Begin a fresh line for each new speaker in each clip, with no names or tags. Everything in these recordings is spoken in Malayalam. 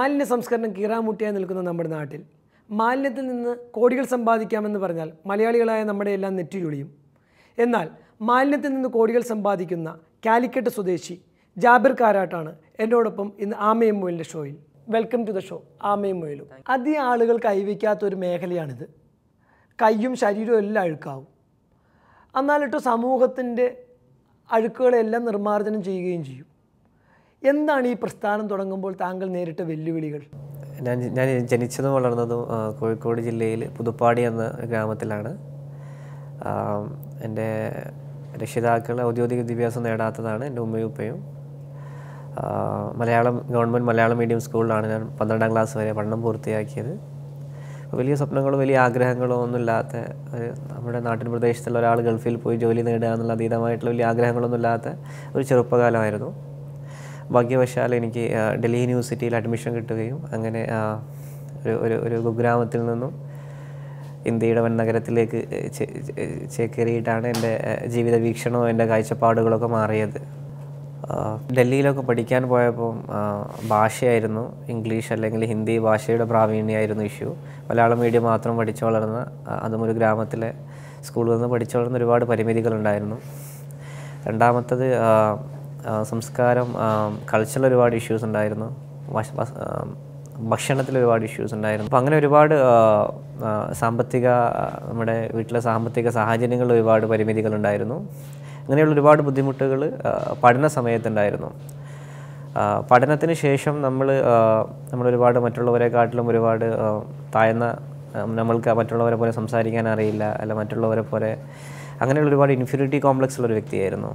മാലിന്യ സംസ്കരണം കീറാമുട്ടിയായി നിൽക്കുന്ന നമ്മുടെ നാട്ടിൽ. മാലിന്യത്തിൽ നിന്ന് കോടികൾ സമ്പാദിക്കാമെന്ന് പറഞ്ഞാൽ മലയാളികളായ നമ്മുടെ എല്ലാം നെറ്റിയൊളിയും എന്നാൽ മാലിന്യത്തിൽ നിന്ന് കോടികൾ സമ്പാദിക്കുന്ന കാലിക്കറ്റ് സ്വദേശി ജാബിർ കാരാട്ടാണ് എന്നോടൊപ്പം ഇന്ന് ആമയും മുയലിന്റെ ഷോയിൽ. വെൽക്കം ടു ദ ഷോ ആമയും മുയലും. അധികം ആളുകൾ കൈവയ്ക്കാത്ത ഒരു മേഖലയാണിത്. കയ്യും ശരീരവും എല്ലാം അഴുക്കാവും. എന്നാലിട്ട് സമൂഹത്തിന്റെ അഴുക്കുകളെല്ലാം നിർമ്മാർജനം ചെയ്യുകയും ചെയ്യും. എന്താണ് ഈ പ്രസ്ഥാനം തുടങ്ങുമ്പോൾ താങ്കൾ നേരിട്ട വെല്ലുവിളികൾ?
ഞാൻ ഞാൻ ജനിച്ചതും വളർന്നതും കോഴിക്കോട് ജില്ലയിൽ പുതുപ്പാടി എന്ന ഗ്രാമത്തിലാണ്. എന്റെ രക്ഷിതാക്കൾ ഔദ്യോഗിക വിദ്യാഭ്യാസം നേടാത്തതാണ് എന്റെ ഉമ്മയും ഉപ്പയും. മലയാളം ഗവൺമെന്റ് മലയാളം മീഡിയം സ്കൂളിലാണ് ഞാൻ പന്ത്രണ്ടാം ക്ലാസ് വരെ പഠനം പൂർത്തിയാക്കിയത്. വലിയ സ്വപ്നങ്ങളോ വലിയ ആഗ്രഹങ്ങളോ ഒന്നുമില്ലാത്ത നമ്മുടെ നാട്ടിൻ പ്രദേശത്തുള്ള ഒരാൾ ഗൾഫിൽ പോയി ജോലി നേടുക എന്നുള്ള അതീതമായിട്ടുള്ള വലിയ ആഗ്രഹങ്ങളൊന്നും ഇല്ലാത്ത ഒരു ചെറുപ്പകാലമായിരുന്നു. ഭാഗ്യവശാൽ എനിക്ക് ഡൽഹി യൂണിവേഴ്സിറ്റിയിൽ അഡ്മിഷൻ കിട്ടുകയും അങ്ങനെ ഒരു ഒരു ഒരു കുഗ്രാമത്തിൽ നിന്നും ഇന്ത്യയുടെ വൻ നഗരത്തിലേക്ക് ചേക്കേറിയിട്ടാണ് എന്റെ ജീവിത വീക്ഷണവും എന്റെ കാഴ്ചപ്പാടുകളൊക്കെ മാറിയത്. ഡൽഹിയിലൊക്കെ പഠിക്കാൻ പോയപ്പോൾ ഭാഷയായിരുന്നു ഇംഗ്ലീഷ് അല്ലെങ്കിൽ ഹിന്ദി ഭാഷയുടെ പ്രാവീണ്യമായിരുന്നു ഇഷ്യൂ. മലയാളം മീഡിയം മാത്രം പഠിച്ചു വളർന്ന അതും ഒരു ഗ്രാമത്തിലെ സ്കൂളിൽ നിന്ന് പഠിച്ചു വളർന്ന ഒരുപാട് പരിമിതികളുണ്ടായിരുന്നു. രണ്ടാമത്തത് സംസ്കാരം കൾച്ചറൽ ഒരുപാട് ഇഷ്യൂസ് ഉണ്ടായിരുന്നു. ഭക്ഷണത്തിൽ ഒരുപാട് ഇഷ്യൂസ് ഉണ്ടായിരുന്നു. അപ്പോൾ അങ്ങനെ ഒരുപാട് സാമ്പത്തിക നമ്മുടെ വീട്ടിലെ സാമ്പത്തിക സാഹചര്യങ്ങളിൽ ഒരുപാട് പരിമിതികളുണ്ടായിരുന്നു അങ്ങനെയുള്ള ഒരുപാട് ബുദ്ധിമുട്ടുകൾ പഠന സമയത്തുണ്ടായിരുന്നു. പഠനത്തിന് ശേഷം നമ്മൾ നമ്മൾ ഒരുപാട് മറ്റുള്ളവരെക്കാട്ടിലും ഒരുപാട് താഴ്ന്ന നമ്മൾക്ക് മറ്റുള്ളവരെ പോലെ സംസാരിക്കാൻ അറിയില്ല അല്ല മറ്റുള്ളവരെ പോലെ. അങ്ങനെയുള്ള ഒരുപാട് ഇൻഫ്യൂരിറ്റി കോംപ്ലക്സ് ഉള്ള ഒരു വ്യക്തിയായിരുന്നു.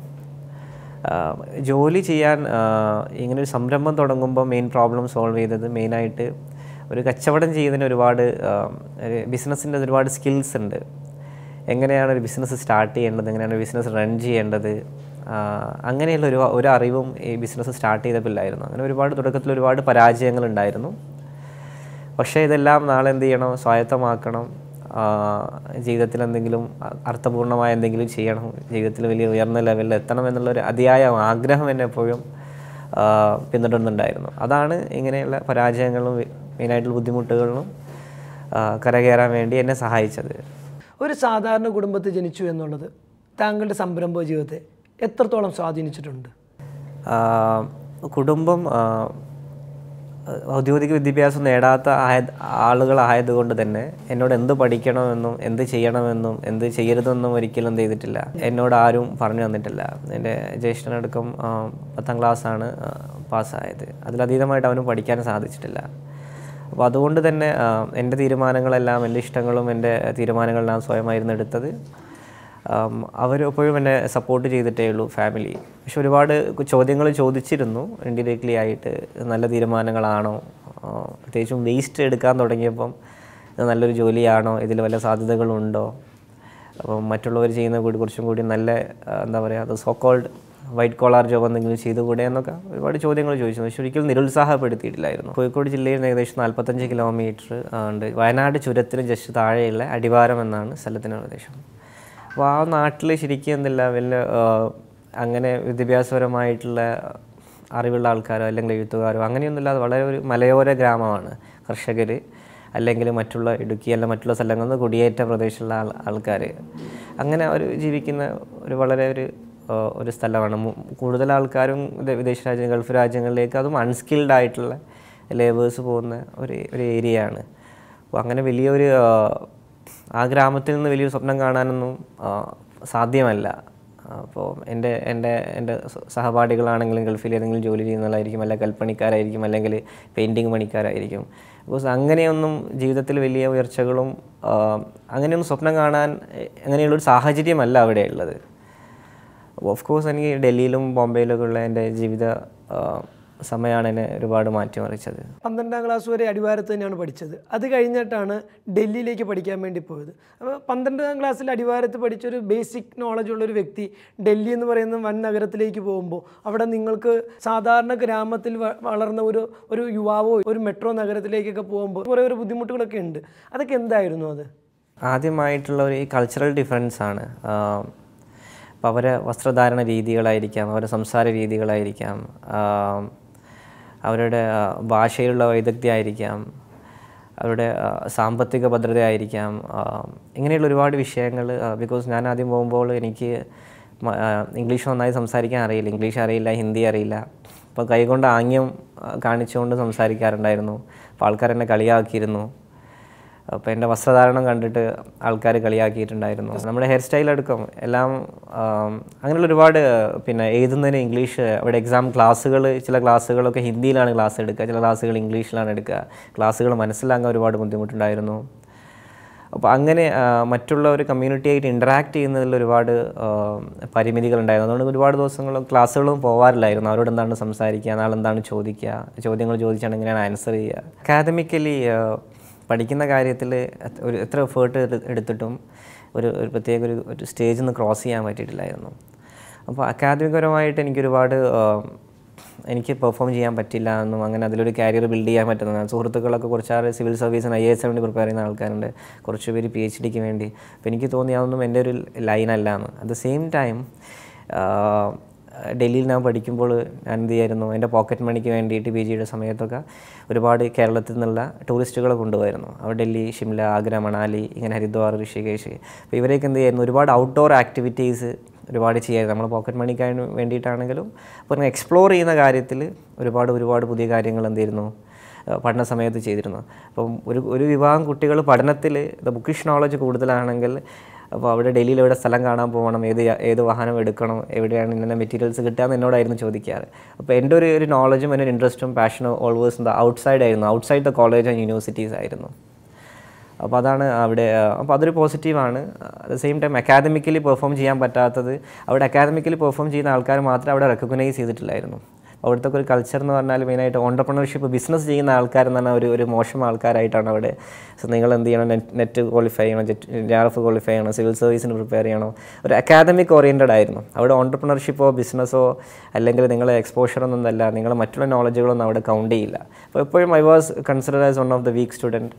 ജോലി ചെയ്യാൻ ഇങ്ങനെ ഒരു സംരംഭം തുടങ്ങുമ്പോൾ മെയിൻ പ്രോബ്ലം സോൾവ് ചെയ്തത് മെയിനായിട്ട് ഒരു കച്ചവടം ചെയ്യുന്നതിന് ഒരുപാട് ഒരു ബിസിനസ്സിന്റെ ഒരുപാട് സ്കിൽസ് ഉണ്ട്. എങ്ങനെയാണ് ഒരു ബിസിനസ് സ്റ്റാർട്ട് ചെയ്യേണ്ടത്? എങ്ങനെയാണ് ബിസിനസ് റൺ ചെയ്യേണ്ടത്? അങ്ങനെയുള്ള ഒരു ഒരു അറിവും ഈ ബിസിനസ് സ്റ്റാർട്ട് ചെയ്തപ്പോൾ അങ്ങനെ ഒരുപാട് തുടക്കത്തിൽ ഒരുപാട് പരാജയങ്ങളുണ്ടായിരുന്നു പക്ഷേ ഇതെല്ലാം നാളെ എന്ത് ചെയ്യണം? സ്വായത്തമാക്കണം. ജീവിതത്തിൽ എന്തെങ്കിലും അർത്ഥപൂർണമായ എന്തെങ്കിലും ചെയ്യണം ജീവിതത്തിൽ വലിയ ഉയർന്ന ലെവലിൽ എത്തണം എന്നുള്ളൊരു അതിയായ ആഗ്രഹം എന്നെ എപ്പോഴും പിന്തുടരുന്നുണ്ടായിരുന്നു അതാണ് ഇങ്ങനെയുള്ള പരാജയങ്ങളും മെയിനായിട്ടുള്ള ബുദ്ധിമുട്ടുകളിലും ആ, കരകയറാൻ വേണ്ടി എന്നെ സഹായിച്ചത്.
ഒരു സാധാരണ കുടുംബത്തിൽ ജനിച്ചു എന്നുള്ളത് താങ്കളുടെ സംരംഭ ജീവിതത്തെ എത്രത്തോളം സ്വാധീനിച്ചിട്ടുണ്ട്?
കുടുംബം ഔദ്യോഗിക വിദ്യാഭ്യാസം നേടാത്ത ആയ ആളുകളായതുകൊണ്ട് തന്നെ എന്നോട് എന്ത് പഠിക്കണമെന്നും എന്ത് ചെയ്യണമെന്നും എന്ത് ചെയ്യരുതെന്നും ഒരിക്കലും എന്ത് ചെയ്തിട്ടില്ല. എന്നോട് ആരും പറഞ്ഞു തന്നിട്ടില്ല. എന്റെ ജ്യേഷ്ഠനടക്കം പത്താം ക്ലാസ്സാണ് പാസ്സായത്. അതിലതീതമായിട്ട് അവനും പഠിക്കാൻ സാധിച്ചിട്ടില്ല. അപ്പോൾ അതുകൊണ്ട് തന്നെ എന്റെ തീരുമാനങ്ങളെല്ലാം എന്റെ ഇഷ്ടങ്ങളും എന്റെ തീരുമാനങ്ങളെല്ലാം സ്വയമായിരുന്നു എടുത്തത്. അവരെപ്പോഴും എന്നെ സപ്പോർട്ട് ചെയ്തിട്ടേ ഉള്ളൂ ഫാമിലി പക്ഷെ ഒരുപാട് ചോദ്യങ്ങൾ ചോദിച്ചിരുന്നു. ഇൻഡിറക്ട്ലി ആയിട്ട് നല്ല തീരുമാനങ്ങളാണോ? പ്രത്യേകിച്ചും വേസ്റ്റ് എടുക്കാൻ തുടങ്ങിയപ്പം നല്ലൊരു ജോലിയാണോ? ഇതിൽ വല്ല സാധ്യതകളുണ്ടോ? അപ്പം മറ്റുള്ളവർ ചെയ്യുന്ന കൂടി കുറച്ചും കൂടി നല്ല എന്താ പറയുക അത് so cold white collar job എന്തെങ്കിലും ചെയ്തുകൂടെ എന്നൊക്കെ ഒരുപാട് ചോദ്യങ്ങൾ ചോദിച്ചു. പക്ഷേ ഒരിക്കലും നിരുത്സാഹപ്പെടുത്തിയിട്ടില്ലായിരുന്നു. കോഴിക്കോട് ജില്ലയിൽ നിന്ന് ഏകദേശം നാൽപ്പത്തഞ്ച് കിലോമീറ്റർ ഉണ്ട്. വയനാട് ചുരത്തിന് ജസ്റ്റ് താഴെയുള്ള അടിവാരം എന്നാണ് സ്ഥലത്തിന്റെ പ്രദേശം അപ്പോൾ ആ നാട്ടിൽ ശരിക്കും എന്തില്ല വലിയ അങ്ങനെ വിദ്യാഭ്യാസപരമായിട്ടുള്ള അറിവുള്ള ആൾക്കാരോ അല്ലെങ്കിൽ എഴുത്തുകാരോ അങ്ങനെയൊന്നുമില്ലാതെ വളരെ ഒരു മലയോര ഗ്രാമമാണ്. കർഷകർ അല്ലെങ്കിൽ മറ്റുള്ള ഇടുക്കി അല്ല മറ്റുള്ള സ്ഥലങ്ങളിൽ നിന്ന് കുടിയേറ്റ പ്രദേശമുള്ള ആൾ ആൾക്കാർ അങ്ങനെ അവർ ജീവിക്കുന്ന ഒരു വളരെ ഒരു ഒരു സ്ഥലമാണ്. കൂടുതൽ ആൾക്കാരും വിദേശ രാജ്യം ഗൾഫ് രാജ്യങ്ങളിലേക്ക് അതും അൺസ്കിൽഡ് ആയിട്ടുള്ള ലേബേഴ്സ് പോകുന്ന ഒരു ഒരു ഏരിയയാണ് അപ്പോൾ അങ്ങനെ വലിയൊരു ആ, ഗ്രാമത്തിൽ നിന്ന് വലിയൊരു സ്വപ്നം കാണാനൊന്നും സാധ്യമല്ല. അപ്പോൾ എന്റെ എന്റെ എന്റെ സഹപാഠികളാണെങ്കിലും ഗൾഫിൽ ഏതെങ്കിലും ജോലി ചെയ്യുന്നതായിരിക്കും അല്ലെങ്കിൽ കൽപ്പണിക്കാരായിരിക്കും അല്ലെങ്കിൽ പെയിന്റിങ് പണിക്കാരായിരിക്കും. ബിക്കോസ് അങ്ങനെയൊന്നും ജീവിതത്തിൽ വലിയ ഉയർച്ചകളും അങ്ങനെയൊന്നും സ്വപ്നം കാണാൻ അങ്ങനെയുള്ളൊരു സാഹചര്യമല്ല അവിടെ ഉള്ളത്. ഓഫ് കോഴ്സ് എനിക്ക് ഡൽഹിയിലും ബോംബെയിലൊക്കെ ഉള്ള എന്റെ ജീവിത സമയമാണ് എന്നെ ഒരുപാട് മാറ്റിമറിച്ചത്
പന്ത്രണ്ടാം ക്ലാസ് വരെ അടിവാരത്ത് തന്നെയാണ് പഠിച്ചത്. അത് കഴിഞ്ഞിട്ടാണ് ഡൽഹിയിലേക്ക് പഠിക്കാൻ വേണ്ടി പോയത്. അപ്പോൾ പന്ത്രണ്ടാം ക്ലാസ്സിൽ അടിവാരത്ത് പഠിച്ചൊരു ബേസിക് നോളജ് ഉള്ളൊരു വ്യക്തി ഡൽഹി എന്ന് പറയുന്ന വൻ നഗരത്തിലേക്ക് പോകുമ്പോൾ അവിടെ നിങ്ങൾക്ക് സാധാരണ ഗ്രാമത്തിൽ വളർന്ന ഒരു ഒരു യുവാവോ ഒരു മെട്രോ നഗരത്തിലേക്കൊക്കെ പോകുമ്പോൾ കുറേ ഒരു ബുദ്ധിമുട്ടുകളൊക്കെ ഉണ്ട്. അതൊക്കെ എന്തായിരുന്നു അത്?
ആദ്യമായിട്ടുള്ള ഒരു കൾച്ചറൽ ഡിഫറൻസ് ആണ്. അപ്പോൾ അവരെ വസ്ത്രധാരണ രീതികളായിരിക്കാം അവരുടെ സംസാര രീതികളായിരിക്കാം. അവരുടെ ഭാഷയിലുള്ള വൈദഗ്ധ്യമായിരിക്കാം അവരുടെ സാമ്പത്തിക ഭദ്രതയായിരിക്കാം ഇങ്ങനെയുള്ള ഒരുപാട് വിഷയങ്ങൾ ബിക്കോസ് ഞാൻ ആദ്യം പോകുമ്പോൾ എനിക്ക് ഇംഗ്ലീഷ് നന്നായി സംസാരിക്കാൻ അറിയില്ല. ഇംഗ്ലീഷ് അറിയില്ല ഹിന്ദി അറിയില്ല. അപ്പോൾ കൈകൊണ്ട് ആംഗ്യം കാണിച്ചുകൊണ്ട് സംസാരിക്കാറുണ്ടായിരുന്നു. അപ്പോൾ ആൾക്കാർ എന്നെ കളിയാക്കിയിരുന്നു. അപ്പോൾ എന്റെ വസ്ത്രധാരണം കണ്ടിട്ട് ആൾക്കാർ കളിയാക്കിയിട്ടുണ്ടായിരുന്നു. നമ്മുടെ ഹെയർ സ്റ്റൈൽ എടുക്കും. എല്ലാം അങ്ങനെയുള്ള ഒരുപാട് പിന്നെ എഴുതുന്നതിന് ഇംഗ്ലീഷ് അവിടെ എക്സാം ക്ലാസ്സുകൾ ചില ക്ലാസ്സുകളൊക്കെ ഹിന്ദിയിലാണ് ക്ലാസ് എടുക്കുക. ചില ക്ലാസ്സുകൾ ഇംഗ്ലീഷിലാണ് എടുക്കുക. ക്ലാസ്സുകൾ മനസ്സിലാക്കാൻ ഒരുപാട് ബുദ്ധിമുട്ടുണ്ടായിരുന്നു. അപ്പോൾ അങ്ങനെ മറ്റുള്ള ഒരു കമ്മ്യൂണിറ്റിയായിട്ട് ഇന്ററാക്ട് ചെയ്യുന്നതിൽ ഒരുപാട് പരിമിതികളുണ്ടായിരുന്നു. അതുകൊണ്ട് ഒരുപാട് ദിവസങ്ങളും ക്ലാസ്സുകളും പോകാറില്ലായിരുന്നു അവരോട് എന്താണ് സംസാരിക്കുക നാളെ എന്താണ് ചോദിക്കുക ചോദ്യങ്ങൾ ചോദിച്ചാണ് എങ്ങനെയാണ് ആൻസർ ചെയ്യുക. അക്കാദമിക്കലി പഠിക്കുന്ന കാര്യത്തിൽ ഒരു എത്ര എഫേർട്ട് എടുത്തിട്ടും ഒരു ഒരു പ്രത്യേക ഒരു ഒരു സ്റ്റേജിൽ നിന്ന് ക്രോസ് ചെയ്യാൻ പറ്റിയിട്ടില്ലായിരുന്നു. അപ്പോൾ അക്കാദമികപരമായിട്ട് എനിക്കൊരുപാട് ഒരുപാട് എനിക്ക് പെർഫോം ചെയ്യാൻ പറ്റില്ല എന്നും അങ്ങനെ അതിലൊരു കരിയർ ബിൽഡ് ചെയ്യാൻ പറ്റുന്നതാണ് സുഹൃത്തുക്കളൊക്കെ കുറച്ചാറ് സിവിൽ സർവീസിന് ഐ എസ് വേണ്ടി പ്രിപ്പയർ ചെയ്യുന്ന ആൾക്കാരുണ്ട്. കുറച്ച് പേര് പി എച്ച് ഡിക്ക് വേണ്ടി. അപ്പോൾ എനിക്ക് തോന്നി അതൊന്നും എന്റെ ഒരു ലൈനല്ല എന്ന്. അറ്റ് ദ സെയിം ടൈം ഡൽഹിയിൽ ഞാൻ പഠിക്കുമ്പോൾ ഞാൻ എന്ത് ചെയ്യായിരുന്നു എന്റെ പോക്കറ്റ് മണിക്ക് വേണ്ടിയിട്ട് പി ജിയുടെ സമയത്തൊക്കെ ഒരുപാട് കേരളത്തിൽ നിന്നുള്ള ടൂറിസ്റ്റുകളെ കൊണ്ടുപോയിരുന്നു അവർ ഡൽഹി ഷിംല ആഗ്ര മണാലി ഇങ്ങനെ ഹരിദ്വാർ ഋഷികേശ് അപ്പോൾ ഇവരെയൊക്കെ എന്ത് ചെയ്യുന്നു ഒരുപാട് ഔട്ട്ഡോർ ആക്ടിവിറ്റീസ് ഒരുപാട് ചെയ്യായിരുന്നു. നമ്മൾ പോക്കറ്റ് മണിക്കാൻ വേണ്ടിയിട്ടാണെങ്കിലും അപ്പോൾ എക്സ്പ്ലോർ ചെയ്യുന്ന കാര്യത്തിൽ ഒരുപാട് ഒരുപാട് പുതിയ കാര്യങ്ങൾ എന്ത് ചെയ്യുന്നു പഠന സമയത്ത് ചെയ്തിരുന്നു. അപ്പം ഒരു ഒരു വിഭാഗം കുട്ടികൾ പഠനത്തിൽ ബുക്കിഷ് നോളജ് കൂടുതലാണെങ്കിൽ അപ്പോൾ അവിടെ ഡൽഹിയിൽ എവിടെ സ്ഥലം കാണാൻ പോകണം ഏത് ഏത് വാഹനം എടുക്കണം എവിടെയാണ് ഇന്ന മെറ്റീരിയൽസ് കിട്ടുക എന്നോടായിരുന്നു ചോദിക്കാറ്. അപ്പോൾ എന്റെ ഒരു ഒരു നോളജും എന്റെ ഇൻട്രസ്റ്റും പാഷനും ഓൾവേഴ്സ് ഔട്ട്സൈഡ് ആയിരുന്നു. Outside the college and universities ആയിരുന്നു. അപ്പോൾ അതാണ് അവിടെ അപ്പോൾ അതൊരു പോസിറ്റീവാണ് at the same time academically perform ചെയ്യാൻ പറ്റാത്തത് അവിടെ അക്കാദമിക്കലി പെർഫോം ചെയ്യുന്ന ആൾക്കാർ മാത്രമേ അവിടെ റെക്കഗ്നൈസ് ചെയ്തിട്ടില്ലായിരുന്നു. അവിടുത്തെ ഒരു കൾച്ചർ എന്ന് പറഞ്ഞാൽ മെയിനായിട്ട് ഓണ്ടർപ്രണർഷിപ്പ് ബിസിനസ് ചെയ്യുന്ന ആൾക്കാരെന്ന് പറഞ്ഞാൽ ഒരു ഒരു മോശം ആൾക്കാരായിട്ടാണ് അവിടെ. സോ നിങ്ങൾ എന്ത് ചെയ്യണം? നെറ്റ് നെറ്റ് ക്വാളിഫൈ ചെയ്യണം ജെ ആർ എഫ് ക്വാളിഫൈ ചെയ്യണം സിവിൽ സർവീസിന് പ്രിപ്പയർ ചെയ്യണം. ഒരു അക്കാദമിക് ഓറിയന്റഡ് ആയിരുന്നു. അവിടെ ഓണ്ടർപ്രണർഷിപ്പോ ബിസിനസ്സോ അല്ലെങ്കിൽ നിങ്ങളെ എക്സ്പോഷർ അല്ല നിങ്ങൾ മറ്റുള്ള നോളജുകളൊന്നും അവിടെ കൗണ്ട് ചെയ്യില്ല. അപ്പോൾ എപ്പോഴും I was consider as one of the weak student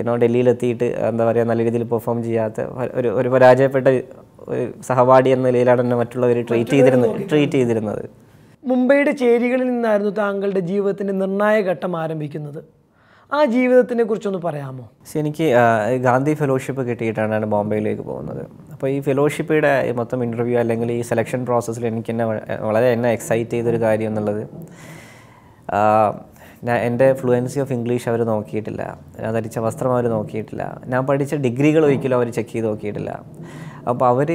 എന്നോ ഡൽഹിയിലെത്തിയിട്ട് എന്താ പറയുക നല്ല രീതിയിൽ പെർഫോം ചെയ്യാത്ത ഒരു ഒരു പരാജയപ്പെട്ട ഒരു സഹപാഠി എന്ന നിലയിലാണ് എന്നെ മറ്റുള്ളവർ ട്രീറ്റ് ചെയ്തിരുന്നത് ട്രീറ്റ് ചെയ്തിരുന്നത്.
മുംബൈയുടെ ചേരികളിൽ നിന്നായിരുന്നു താങ്കളുടെ ജീവിതത്തിന്റെ നിർണായക ഘട്ടം ആരംഭിക്കുന്നത്. ആ ജീവിതത്തിനെ കുറിച്ചൊന്ന് പറയാമോ?
എനിക്ക് ഗാന്ധി ഫെലോഷിപ്പ് കിട്ടിയിട്ടാണ് ബോംബെയിലേക്ക് പോകുന്നത്. അപ്പോൾ ഈ ഫെലോഷിപ്പിയുടെ മൊത്തം ഇന്റർവ്യൂ അല്ലെങ്കിൽ ഈ സെലക്ഷൻ പ്രോസസ്സിൽ എനിക്ക് എന്നെ വളരെ എന്നെ എക്സൈറ്റ് ചെയ്തൊരു കാര്യം എന്നുള്ളത് ഞാൻ എന്റെ ഫ്ലുവൻസി ഓഫ് ഇംഗ്ലീഷ് അവർ നോക്കിയിട്ടില്ല. ഞാൻ ധരിച്ച വസ്ത്രം അവർ നോക്കിയിട്ടില്ല. ഞാൻ പഠിച്ച ഡിഗ്രികൾ ഒരിക്കലും അവർ ചെക്ക് ചെയ്ത് നോക്കിയിട്ടില്ല. അപ്പോൾ അവർ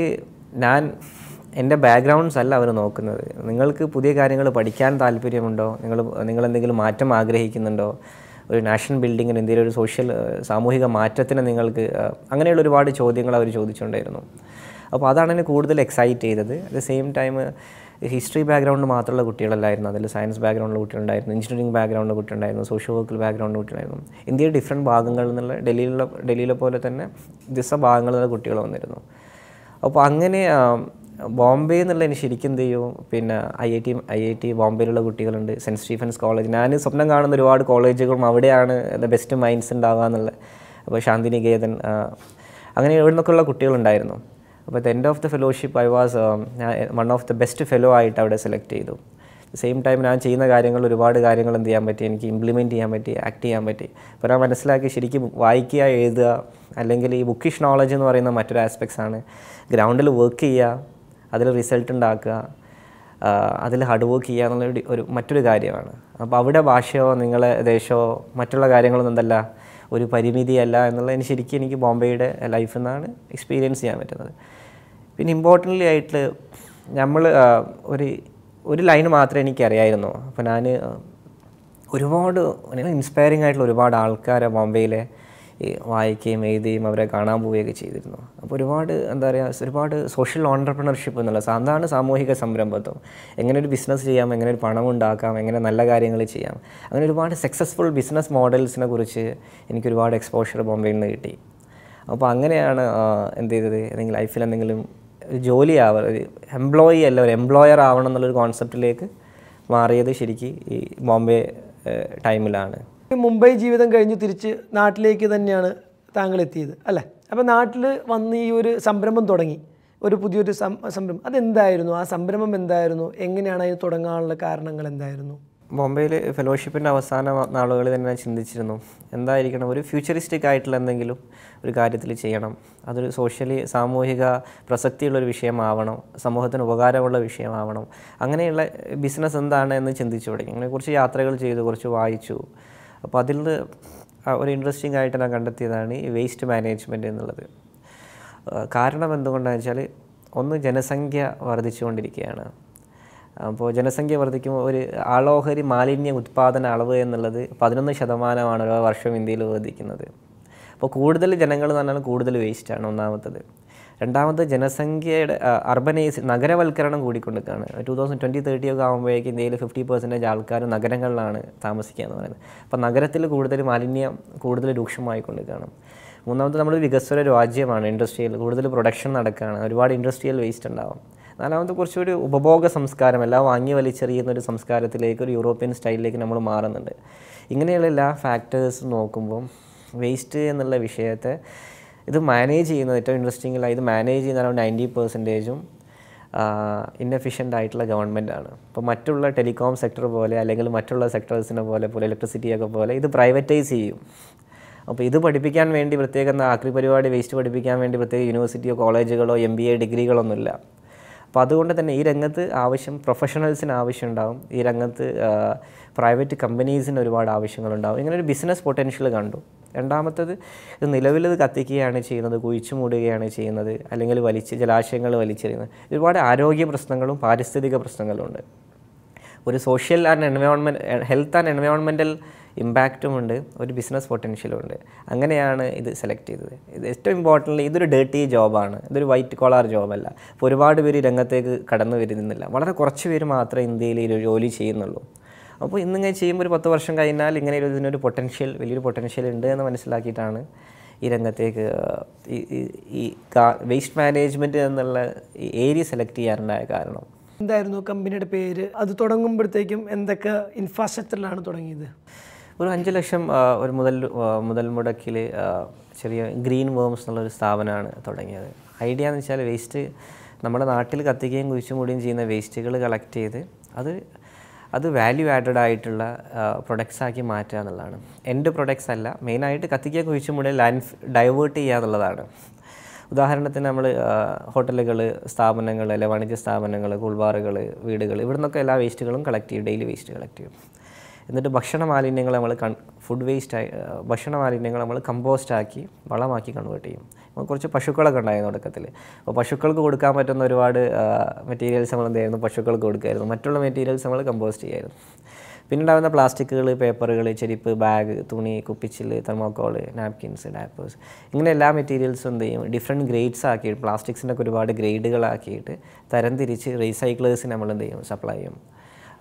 ഞാൻ എന്റെ ബാക്ക്ഗ്രൗണ്ട്സ് അല്ല അവർ നോക്കുന്നത്. നിങ്ങൾക്ക് പുതിയ കാര്യങ്ങൾ പഠിക്കാൻ താല്പര്യമുണ്ടോ? നിങ്ങൾ എന്തെങ്കിലും മാറ്റം ആഗ്രഹിക്കുന്നുണ്ടോ? ഒരു നാഷണൽ ബിൽഡിങ്ങിന് എന്തെങ്കിലും ഒരു സോഷ്യൽ സാമൂഹിക മാറ്റത്തിന് നിങ്ങൾക്ക് അങ്ങനെയുള്ള ഒരുപാട് ചോദ്യങ്ങൾ അവർ ചോദിച്ചുകൊണ്ടായിരുന്നു. അപ്പോൾ അതാണ് എന്നെ കൂടുതൽ എക്സൈറ്റ് ചെയ്തത്. At same time history background മാത്രമുള്ള കുട്ടികളല്ലായിരുന്നു. അതിൽ സയൻസ് ബാക്ക്ഗ്രൗണ്ടുള്ള കുട്ടികളുണ്ടായിരുന്നു. എഞ്ചിനീയറിംഗ് ബാക്ക്ഗ്രൗണ്ടിൽ കുട്ടികളുണ്ടായിരുന്നു. സോഷ്യൽ വർക്കൽ ബാക്ക്ഗ്രൗണ്ട് കുട്ടികളുണ്ടായിരുന്നു. ഇന്ത്യയുടെ ഡിഫറെന്റ് ഭാഗങ്ങളിൽ നിന്നുള്ള ഡൽഹിയിലുള്ള ഡൽഹിയിലെ പോലെ തന്നെ വ്യത്യസ്ത ഭാഗങ്ങളിൽ നിന്നുള്ള കുട്ടികൾ വന്നിരുന്നു. അപ്പോൾ അങ്ങനെ ബോംബെ എന്നുള്ള എനിക്ക് ശരിക്കും എന്ത് ചെയ്യും? പിന്നെ I I T I I T ബോംബെയിലുള്ള കുട്ടികളുണ്ട്. സെന്റ് സ്റ്റീഫൻസ് കോളേജ് ഞാൻ സ്വപ്നം കാണുന്ന ഒരുപാട് കോളേജുകളും അവിടെയാണ് ബെസ്റ്റ് മൈൻഡ്സ് ഉണ്ടാവുക എന്നുള്ളത്. അപ്പോൾ ശാന്തിനികേതൻ അങ്ങനെ ഇവിടെ നിന്നൊക്കെയുള്ള കുട്ടികളുണ്ടായിരുന്നു അപ്പോൾ the end of the fellowship I was one of the best fellow ആയിട്ട് അവിടെ സെലക്ട് ചെയ്തു. സെയിം ടൈം ഞാൻ ചെയ്യുന്ന കാര്യങ്ങൾ ഒരുപാട് കാര്യങ്ങൾ എന്ത് ചെയ്യാൻ പറ്റി? എനിക്ക് ഇംപ്ലിമെന്റ് ചെയ്യാൻ പറ്റി ആക്ട് ചെയ്യാൻ പറ്റി. അപ്പോൾ ഞാൻ മനസ്സിലാക്കി ശരിക്കും വായിക്കുക എഴുതുക അല്ലെങ്കിൽ ഈ ബുക്കിഷ് നോളജ് എന്ന് പറയുന്ന മറ്റൊരു ആസ്പെക്ട്സ് ആണ്. ഗ്രൗണ്ടിൽ വർക്ക് ചെയ്യുക അതിൽ റിസൾട്ട് ഉണ്ടാക്കുക അതിൽ ഹാർഡ് വർക്ക് ചെയ്യുക എന്നുള്ള ഒരു- മറ്റൊരു കാര്യമാണ്. അപ്പോൾ അവിടെ ഭാഷയോ നിങ്ങളെ ദേശമോ മറ്റുള്ള കാര്യങ്ങളൊന്നും എന്തല്ല ഒരു പരിമിതിയല്ല എന്നുള്ളതിന് ശരിക്കും എനിക്ക് ബോംബെയുടെ ലൈഫിൽ നിന്നാണ് എക്സ്പീരിയൻസ് ചെയ്യാൻ പറ്റുന്നത്. പിന്നെ ഇമ്പോർട്ടന്റ്ലി ആയിട്ട് നമ്മൾ ഒരു ഒരു ലൈൻ മാത്രമേ എനിക്കറിയായിരുന്നു. അപ്പോൾ ഞാൻ ഒരുപാട് ഇൻസ്പയറിംഗ് ആയിട്ടുള്ള ഒരുപാട് ആൾക്കാരെ ബോംബെയിലെ ഈ വായിക്കുകയും എഴുതുകയും അവരെ കാണാൻ പോവുകയൊക്കെ ചെയ്തിരുന്നു. അപ്പോൾ ഒരുപാട് എന്താ പറയുക ഒരുപാട് സോഷ്യൽ ഓണ്ടർപ്രണർഷിപ്പ് എന്നുള്ള അതാണ് സാമൂഹിക സംരംഭത്വം. എങ്ങനെ ഒരു ബിസിനസ് ചെയ്യാം എങ്ങനെ ഒരു പണം ഉണ്ടാക്കാം എങ്ങനെ നല്ല കാര്യങ്ങൾ ചെയ്യാം. അങ്ങനെ ഒരുപാട് സക്സസ്ഫുൾ ബിസിനസ് മോഡൽസിനെ കുറിച്ച് എനിക്ക് ഒരുപാട് എക്സ്പോഷർ ബോംബെയിൽ നിന്ന് കിട്ടി. അപ്പോൾ അങ്ങനെയാണ് എന്ത് ചെയ്തത്? അല്ലെങ്കിൽ ലൈഫിൽ എന്തെങ്കിലും ഒരു ജോലി ആവുക ഒരു എംപ്ലോയി അല്ല ഒരു എംപ്ലോയർ ആവണം എന്നുള്ളൊരു കോൺസെപ്റ്റിലേക്ക് മാറിയത് ശരിക്കും ഈ ബോംബെ ടൈമിലാണ്
മുംബൈ ജീവിതം കഴിഞ്ഞ് തിരിച്ച് നാട്ടിലേക്ക് തന്നെയാണ് താങ്കൾ എത്തിയത് അല്ലേ? അപ്പോൾ നാട്ടിൽ വന്ന് ഈ ഒരു സംരംഭം തുടങ്ങി ഒരു പുതിയൊരു സംരംഭം. അതെന്തായിരുന്നു? ആ സംരംഭം എന്തായിരുന്നു? എങ്ങനെയാണ് അതിന് തുടങ്ങാനുള്ള കാരണങ്ങൾ എന്തായിരുന്നു?
ബോംബെയിൽ ഫെലോഷിപ്പിന്റെ അവസാന നാളുകളിൽ തന്നെ ചിന്തിച്ചിരുന്നു. എന്തായിരിക്കണം? ഒരു ഫ്യൂച്ചറിസ്റ്റിക് ആയിട്ടുള്ള എന്തെങ്കിലും ഒരു കാര്യത്തിൽ ചെയ്യണം. അതൊരു സോഷ്യലി സാമൂഹിക പ്രസക്തിയുള്ളൊരു വിഷയമാവണം. സമൂഹത്തിന് ഉപകാരമുള്ള വിഷയമാവണം. അങ്ങനെയുള്ള ബിസിനസ് എന്താണ് എന്ന് ചിന്തിച്ചു തുടങ്ങി. അങ്ങനെ കുറച്ച് യാത്രകൾ ചെയ്തു കുറച്ച് വായിച്ചു. അപ്പോൾ അതിൽ നിന്ന് ഒരു ഇൻട്രസ്റ്റിംഗ് ആയിട്ട് ഞാൻ കണ്ടെത്തിയതാണ് ഈ വേസ്റ്റ് മാനേജ്മെന്റ് എന്നുള്ളത്. കാരണം എന്തുകൊണ്ടാണെന്ന് വെച്ചാൽ ഒന്ന് ജനസംഖ്യ വർദ്ധിച്ചുകൊണ്ടിരിക്കുകയാണ്. അപ്പോൾ ജനസംഖ്യ വർദ്ധിക്കുമ്പോൾ ഒരു ആളോഹരി മാലിന്യ ഉത്പാദന അളവ് എന്നുള്ളത് പതിനൊന്ന് ശതമാനമാണ് ഓരോ വർഷം ഇന്ത്യയിൽ വർദ്ധിക്കുന്നത്. അപ്പോൾ കൂടുതൽ ജനങ്ങൾ എന്ന് പറഞ്ഞാൽ കൂടുതൽ വേസ്റ്റാണ് ഒന്നാമത്തത്. രണ്ടാമത് ജനസംഖ്യയുടെ അർബനൈസ് നഗരവൽക്കരണം കൂടിക്കൊണ്ടിരിക്കുകയാണ്. ടു തൗസൻഡ് ട്വന്റി തേർട്ടി ഒക്കെ ആകുമ്പോഴേക്ക് ഇന്ത്യയിൽ ഫിഫ്റ്റി പെർസെന്റേജ് ആൾക്കാർ നഗരങ്ങളിലാണ് താമസിക്കുക എന്ന് പറയുന്നത്. അപ്പോൾ നഗരത്തിൽ കൂടുതൽ മാലിന്യം കൂടുതൽ രൂക്ഷമായിക്കൊണ്ടിരിക്കുകയാണ്. മൂന്നാമത് നമ്മൾ വികസ്വര രാജ്യമാണ് ഇൻഡസ്ട്രിയൽ കൂടുതൽ പ്രൊഡക്ഷൻ നടക്കുകയാണ്. ഒരുപാട് ഇൻഡസ്ട്രിയൽ വേസ്റ്റ് ഉണ്ടാകും നാലാമത് കുറച്ചൊരു ഉപഭോഗ സംസ്കാരം എല്ലാം വാങ്ങി വലിച്ചെറിയുന്ന ഒരു സംസ്കാരത്തിലേക്ക് ഒരു യൂറോപ്യൻ സ്റ്റൈലിലേക്ക് നമ്മൾ മാറുന്നുണ്ട്. ഇങ്ങനെയുള്ള എല്ലാ ഫാക്ടേഴ്സ് നോക്കുമ്പോൾ വേസ്റ്റ് എന്നുള്ള വിഷയത്തെ ഇത് മാനേജ് ചെയ്യുന്നത് ഏറ്റവും ഇൻട്രസ്റ്റിംഗ് ഇത് മാനേജ് ചെയ്യുന്ന അറൗണ്ട് നയന്റി പെർസെന്റേജും ഇന്നെഫിഷ്യന്റ് ആയിട്ടുള്ള ഗവൺമെന്റ് ആണ്. ഇപ്പോൾ മറ്റുള്ള ടെലികോം സെക്ടർ പോലെ അല്ലെങ്കിൽ മറ്റുള്ള സെക്ടേഴ്സിനെ പോലെ പോലെ ഇലക്ട്രിസിറ്റിയൊക്കെ പോലെ ഇത് പ്രൈവറ്റൈസ് ചെയ്യും. അപ്പോൾ ഇത് പഠിപ്പിക്കാൻ വേണ്ടി പ്രത്യേകം ആക്രി പരിപാടി വേസ്റ്റ് പഠിപ്പിക്കാൻ വേണ്ടി പ്രത്യേക യൂണിവേഴ്സിറ്റിയോ കോളേജുകളോ എം ബി എ ഡിഗ്രികളൊന്നുമില്ല. അപ്പോൾ അതുകൊണ്ട് തന്നെ ഈ രംഗത്ത് ആവശ്യം പ്രൊഫഷണൽസിന് ആവശ്യമുണ്ടാവും ഈ രംഗത്ത് പ്രൈവറ്റ് കമ്പനീസിന് ഒരുപാട് ആവശ്യങ്ങളുണ്ടാവും ഇങ്ങനെ ഒരു ബിസിനസ് പൊട്ടൻഷ്യൽ കണ്ടു. രണ്ടാമത്തത് ഇത് നിലവിലത് കത്തിക്കുകയാണ് ചെയ്യുന്നത് കുഴിച്ചു മൂടുകയാണ് ചെയ്യുന്നത് അല്ലെങ്കിൽ വലിച്ച് ജലാശയങ്ങൾ വലിച്ചെറിയുന്നത്. ഒരുപാട് ആരോഗ്യ പ്രശ്നങ്ങളും പാരിസ്ഥിതിക പ്രശ്നങ്ങളും ഉണ്ട് ഒരു social and environment health and എൻവയോൺമെന്റൽ ഇമ്പാക്റ്റും ഉണ്ട് ഒരു ബിസിനസ് പൊട്ടൻഷ്യലും ഉണ്ട് അങ്ങനെയാണ് ഇത് സെലക്ട് ചെയ്തത്. ഇത് ഏറ്റവും ഇമ്പോർട്ടന്റ് ഇതൊരു ഡേർട്ടി ജോബാണ് ഇതൊരു വൈറ്റ് കോളർ ജോബല്ല അപ്പോൾ ഒരുപാട് പേര് രംഗത്തേക്ക് കടന്നു വരുന്നില്ല വളരെ കുറച്ച് പേര് മാത്രമേ ഇന്ത്യയിൽ ജോലി ചെയ്യുന്നുള്ളൂ. അപ്പോൾ ഇന്നിങ്ങനെ ചെയ്യുമ്പോൾ ഒരു പത്ത് വർഷം കഴിഞ്ഞാൽ ഇങ്ങനെ ഒരു ഇതിനൊരു പൊട്ടൻഷ്യൽ വലിയൊരു പൊട്ടൻഷ്യൽ ഉണ്ട് എന്ന് മനസ്സിലാക്കിയിട്ടാണ് ഈ രംഗത്തേക്ക് ഈ വേസ്റ്റ് മാനേജ്മെന്റ് എന്നുള്ള ഈ ഏരിയ സെലക്ട് ചെയ്യാനുണ്ടായ കാരണം.
എന്തായിരുന്നു കമ്പനിയുടെ പേര്? അത് തുടങ്ങുമ്പോഴത്തേക്കും എന്തൊക്കെ ഇൻഫ്രാസ്ട്രക്ചറിലാണ് തുടങ്ങിയത്?
ഒരു അഞ്ച് ലക്ഷം ഒരു മുതൽ മുതൽ മുടക്കിൽ ചെറിയ ഗ്രീൻ വേംസ് എന്നുള്ളൊരു സ്ഥാപനമാണ് തുടങ്ങിയത്. ഐഡിയ എന്ന് വെച്ചാൽ വേസ്റ്റ് നമ്മുടെ നാട്ടിൽ കത്തിക്കുകയും കുഴിച്ചും കൂടിയും ചെയ്യുന്ന വേസ്റ്റുകൾ കളക്ട് ചെയ്ത് അത് അത് വാല്യൂ ആഡഡ് ആയിട്ടുള്ള പ്രൊഡക്ട്സ് ആക്കി മാറ്റുക എന്നുള്ളതാണ്. എന്റെ പ്രൊഡക്ട്സ് അല്ല മെയിനായിട്ട് കത്തിക്കുക കുഴിച്ചു മൂടുക ലാൻഡ് ഡൈവേർട്ട് ചെയ്യുക എന്നുള്ളതാണ്. ഉദാഹരണത്തിന് നമ്മൾ ഹോട്ടലുകൾ സ്ഥാപനങ്ങൾ അല്ലെ വാണിജ്യ സ്ഥാപനങ്ങൾ കൂൾബാറുകൾ വീടുകൾ ഇവിടെ നിന്നൊക്കെ എല്ലാ വേസ്റ്റുകളും കളക്ട് ചെയ്യും ഡെയിലി വേസ്റ്റ് കളക്ട് ചെയ്യും. എന്നിട്ട് ഭക്ഷണ മാലിന്യങ്ങൾ നമ്മൾ ഫുഡ് വേസ്റ്റ് ആയി ഭക്ഷണ മാലിന്യങ്ങൾ നമ്മൾ കമ്പോസ്റ്റ് ആക്കി വളമാക്കി കൺവേർട്ട് ചെയ്യും. കുറച്ച് പശുക്കളൊക്കെ ഉണ്ടായിരുന്നു തുടക്കത്തിൽ. അപ്പോൾ പശുക്കൾക്ക് കൊടുക്കാൻ പറ്റുന്ന ഒരുപാട് മെറ്റീരിയൽസ് നമ്മൾ എന്തായിരുന്നു പശുക്കൾക്ക് കൊടുക്കുമായിരുന്നു. മറ്റുള്ള മെറ്റീരിയൽസ് നമ്മൾ കമ്പോസ്റ്റ് ചെയ്യായിരുന്നു പിന്നെ ഉണ്ടാകുന്ന പ്ലാസ്റ്റിക്കുകൾ പേപ്പറുകൾ ചെരിപ്പ് ബാഗ് തുണി കുപ്പിച്ചിൽ തെർമോക്കോൾ നാപ്കിൻസ് ഡാപ്പേഴ്സ് ഇങ്ങനെ എല്ലാ മെറ്റീരിയൽസും എന്ത് ചെയ്യും? ഡിഫറെന്റ് ഗ്രേഡ്സ് ആക്കിയിട്ട് പ്ലാസ്റ്റിക്സിന്റെ ഒക്കെ ഒരുപാട് ഗ്രേഡുകളാക്കിയിട്ട് തരംതിരിച്ച് റീസൈക്ലേഴ്സിന് നമ്മൾ എന്ത് ചെയ്യും? സപ്ലൈ ചെയ്യും.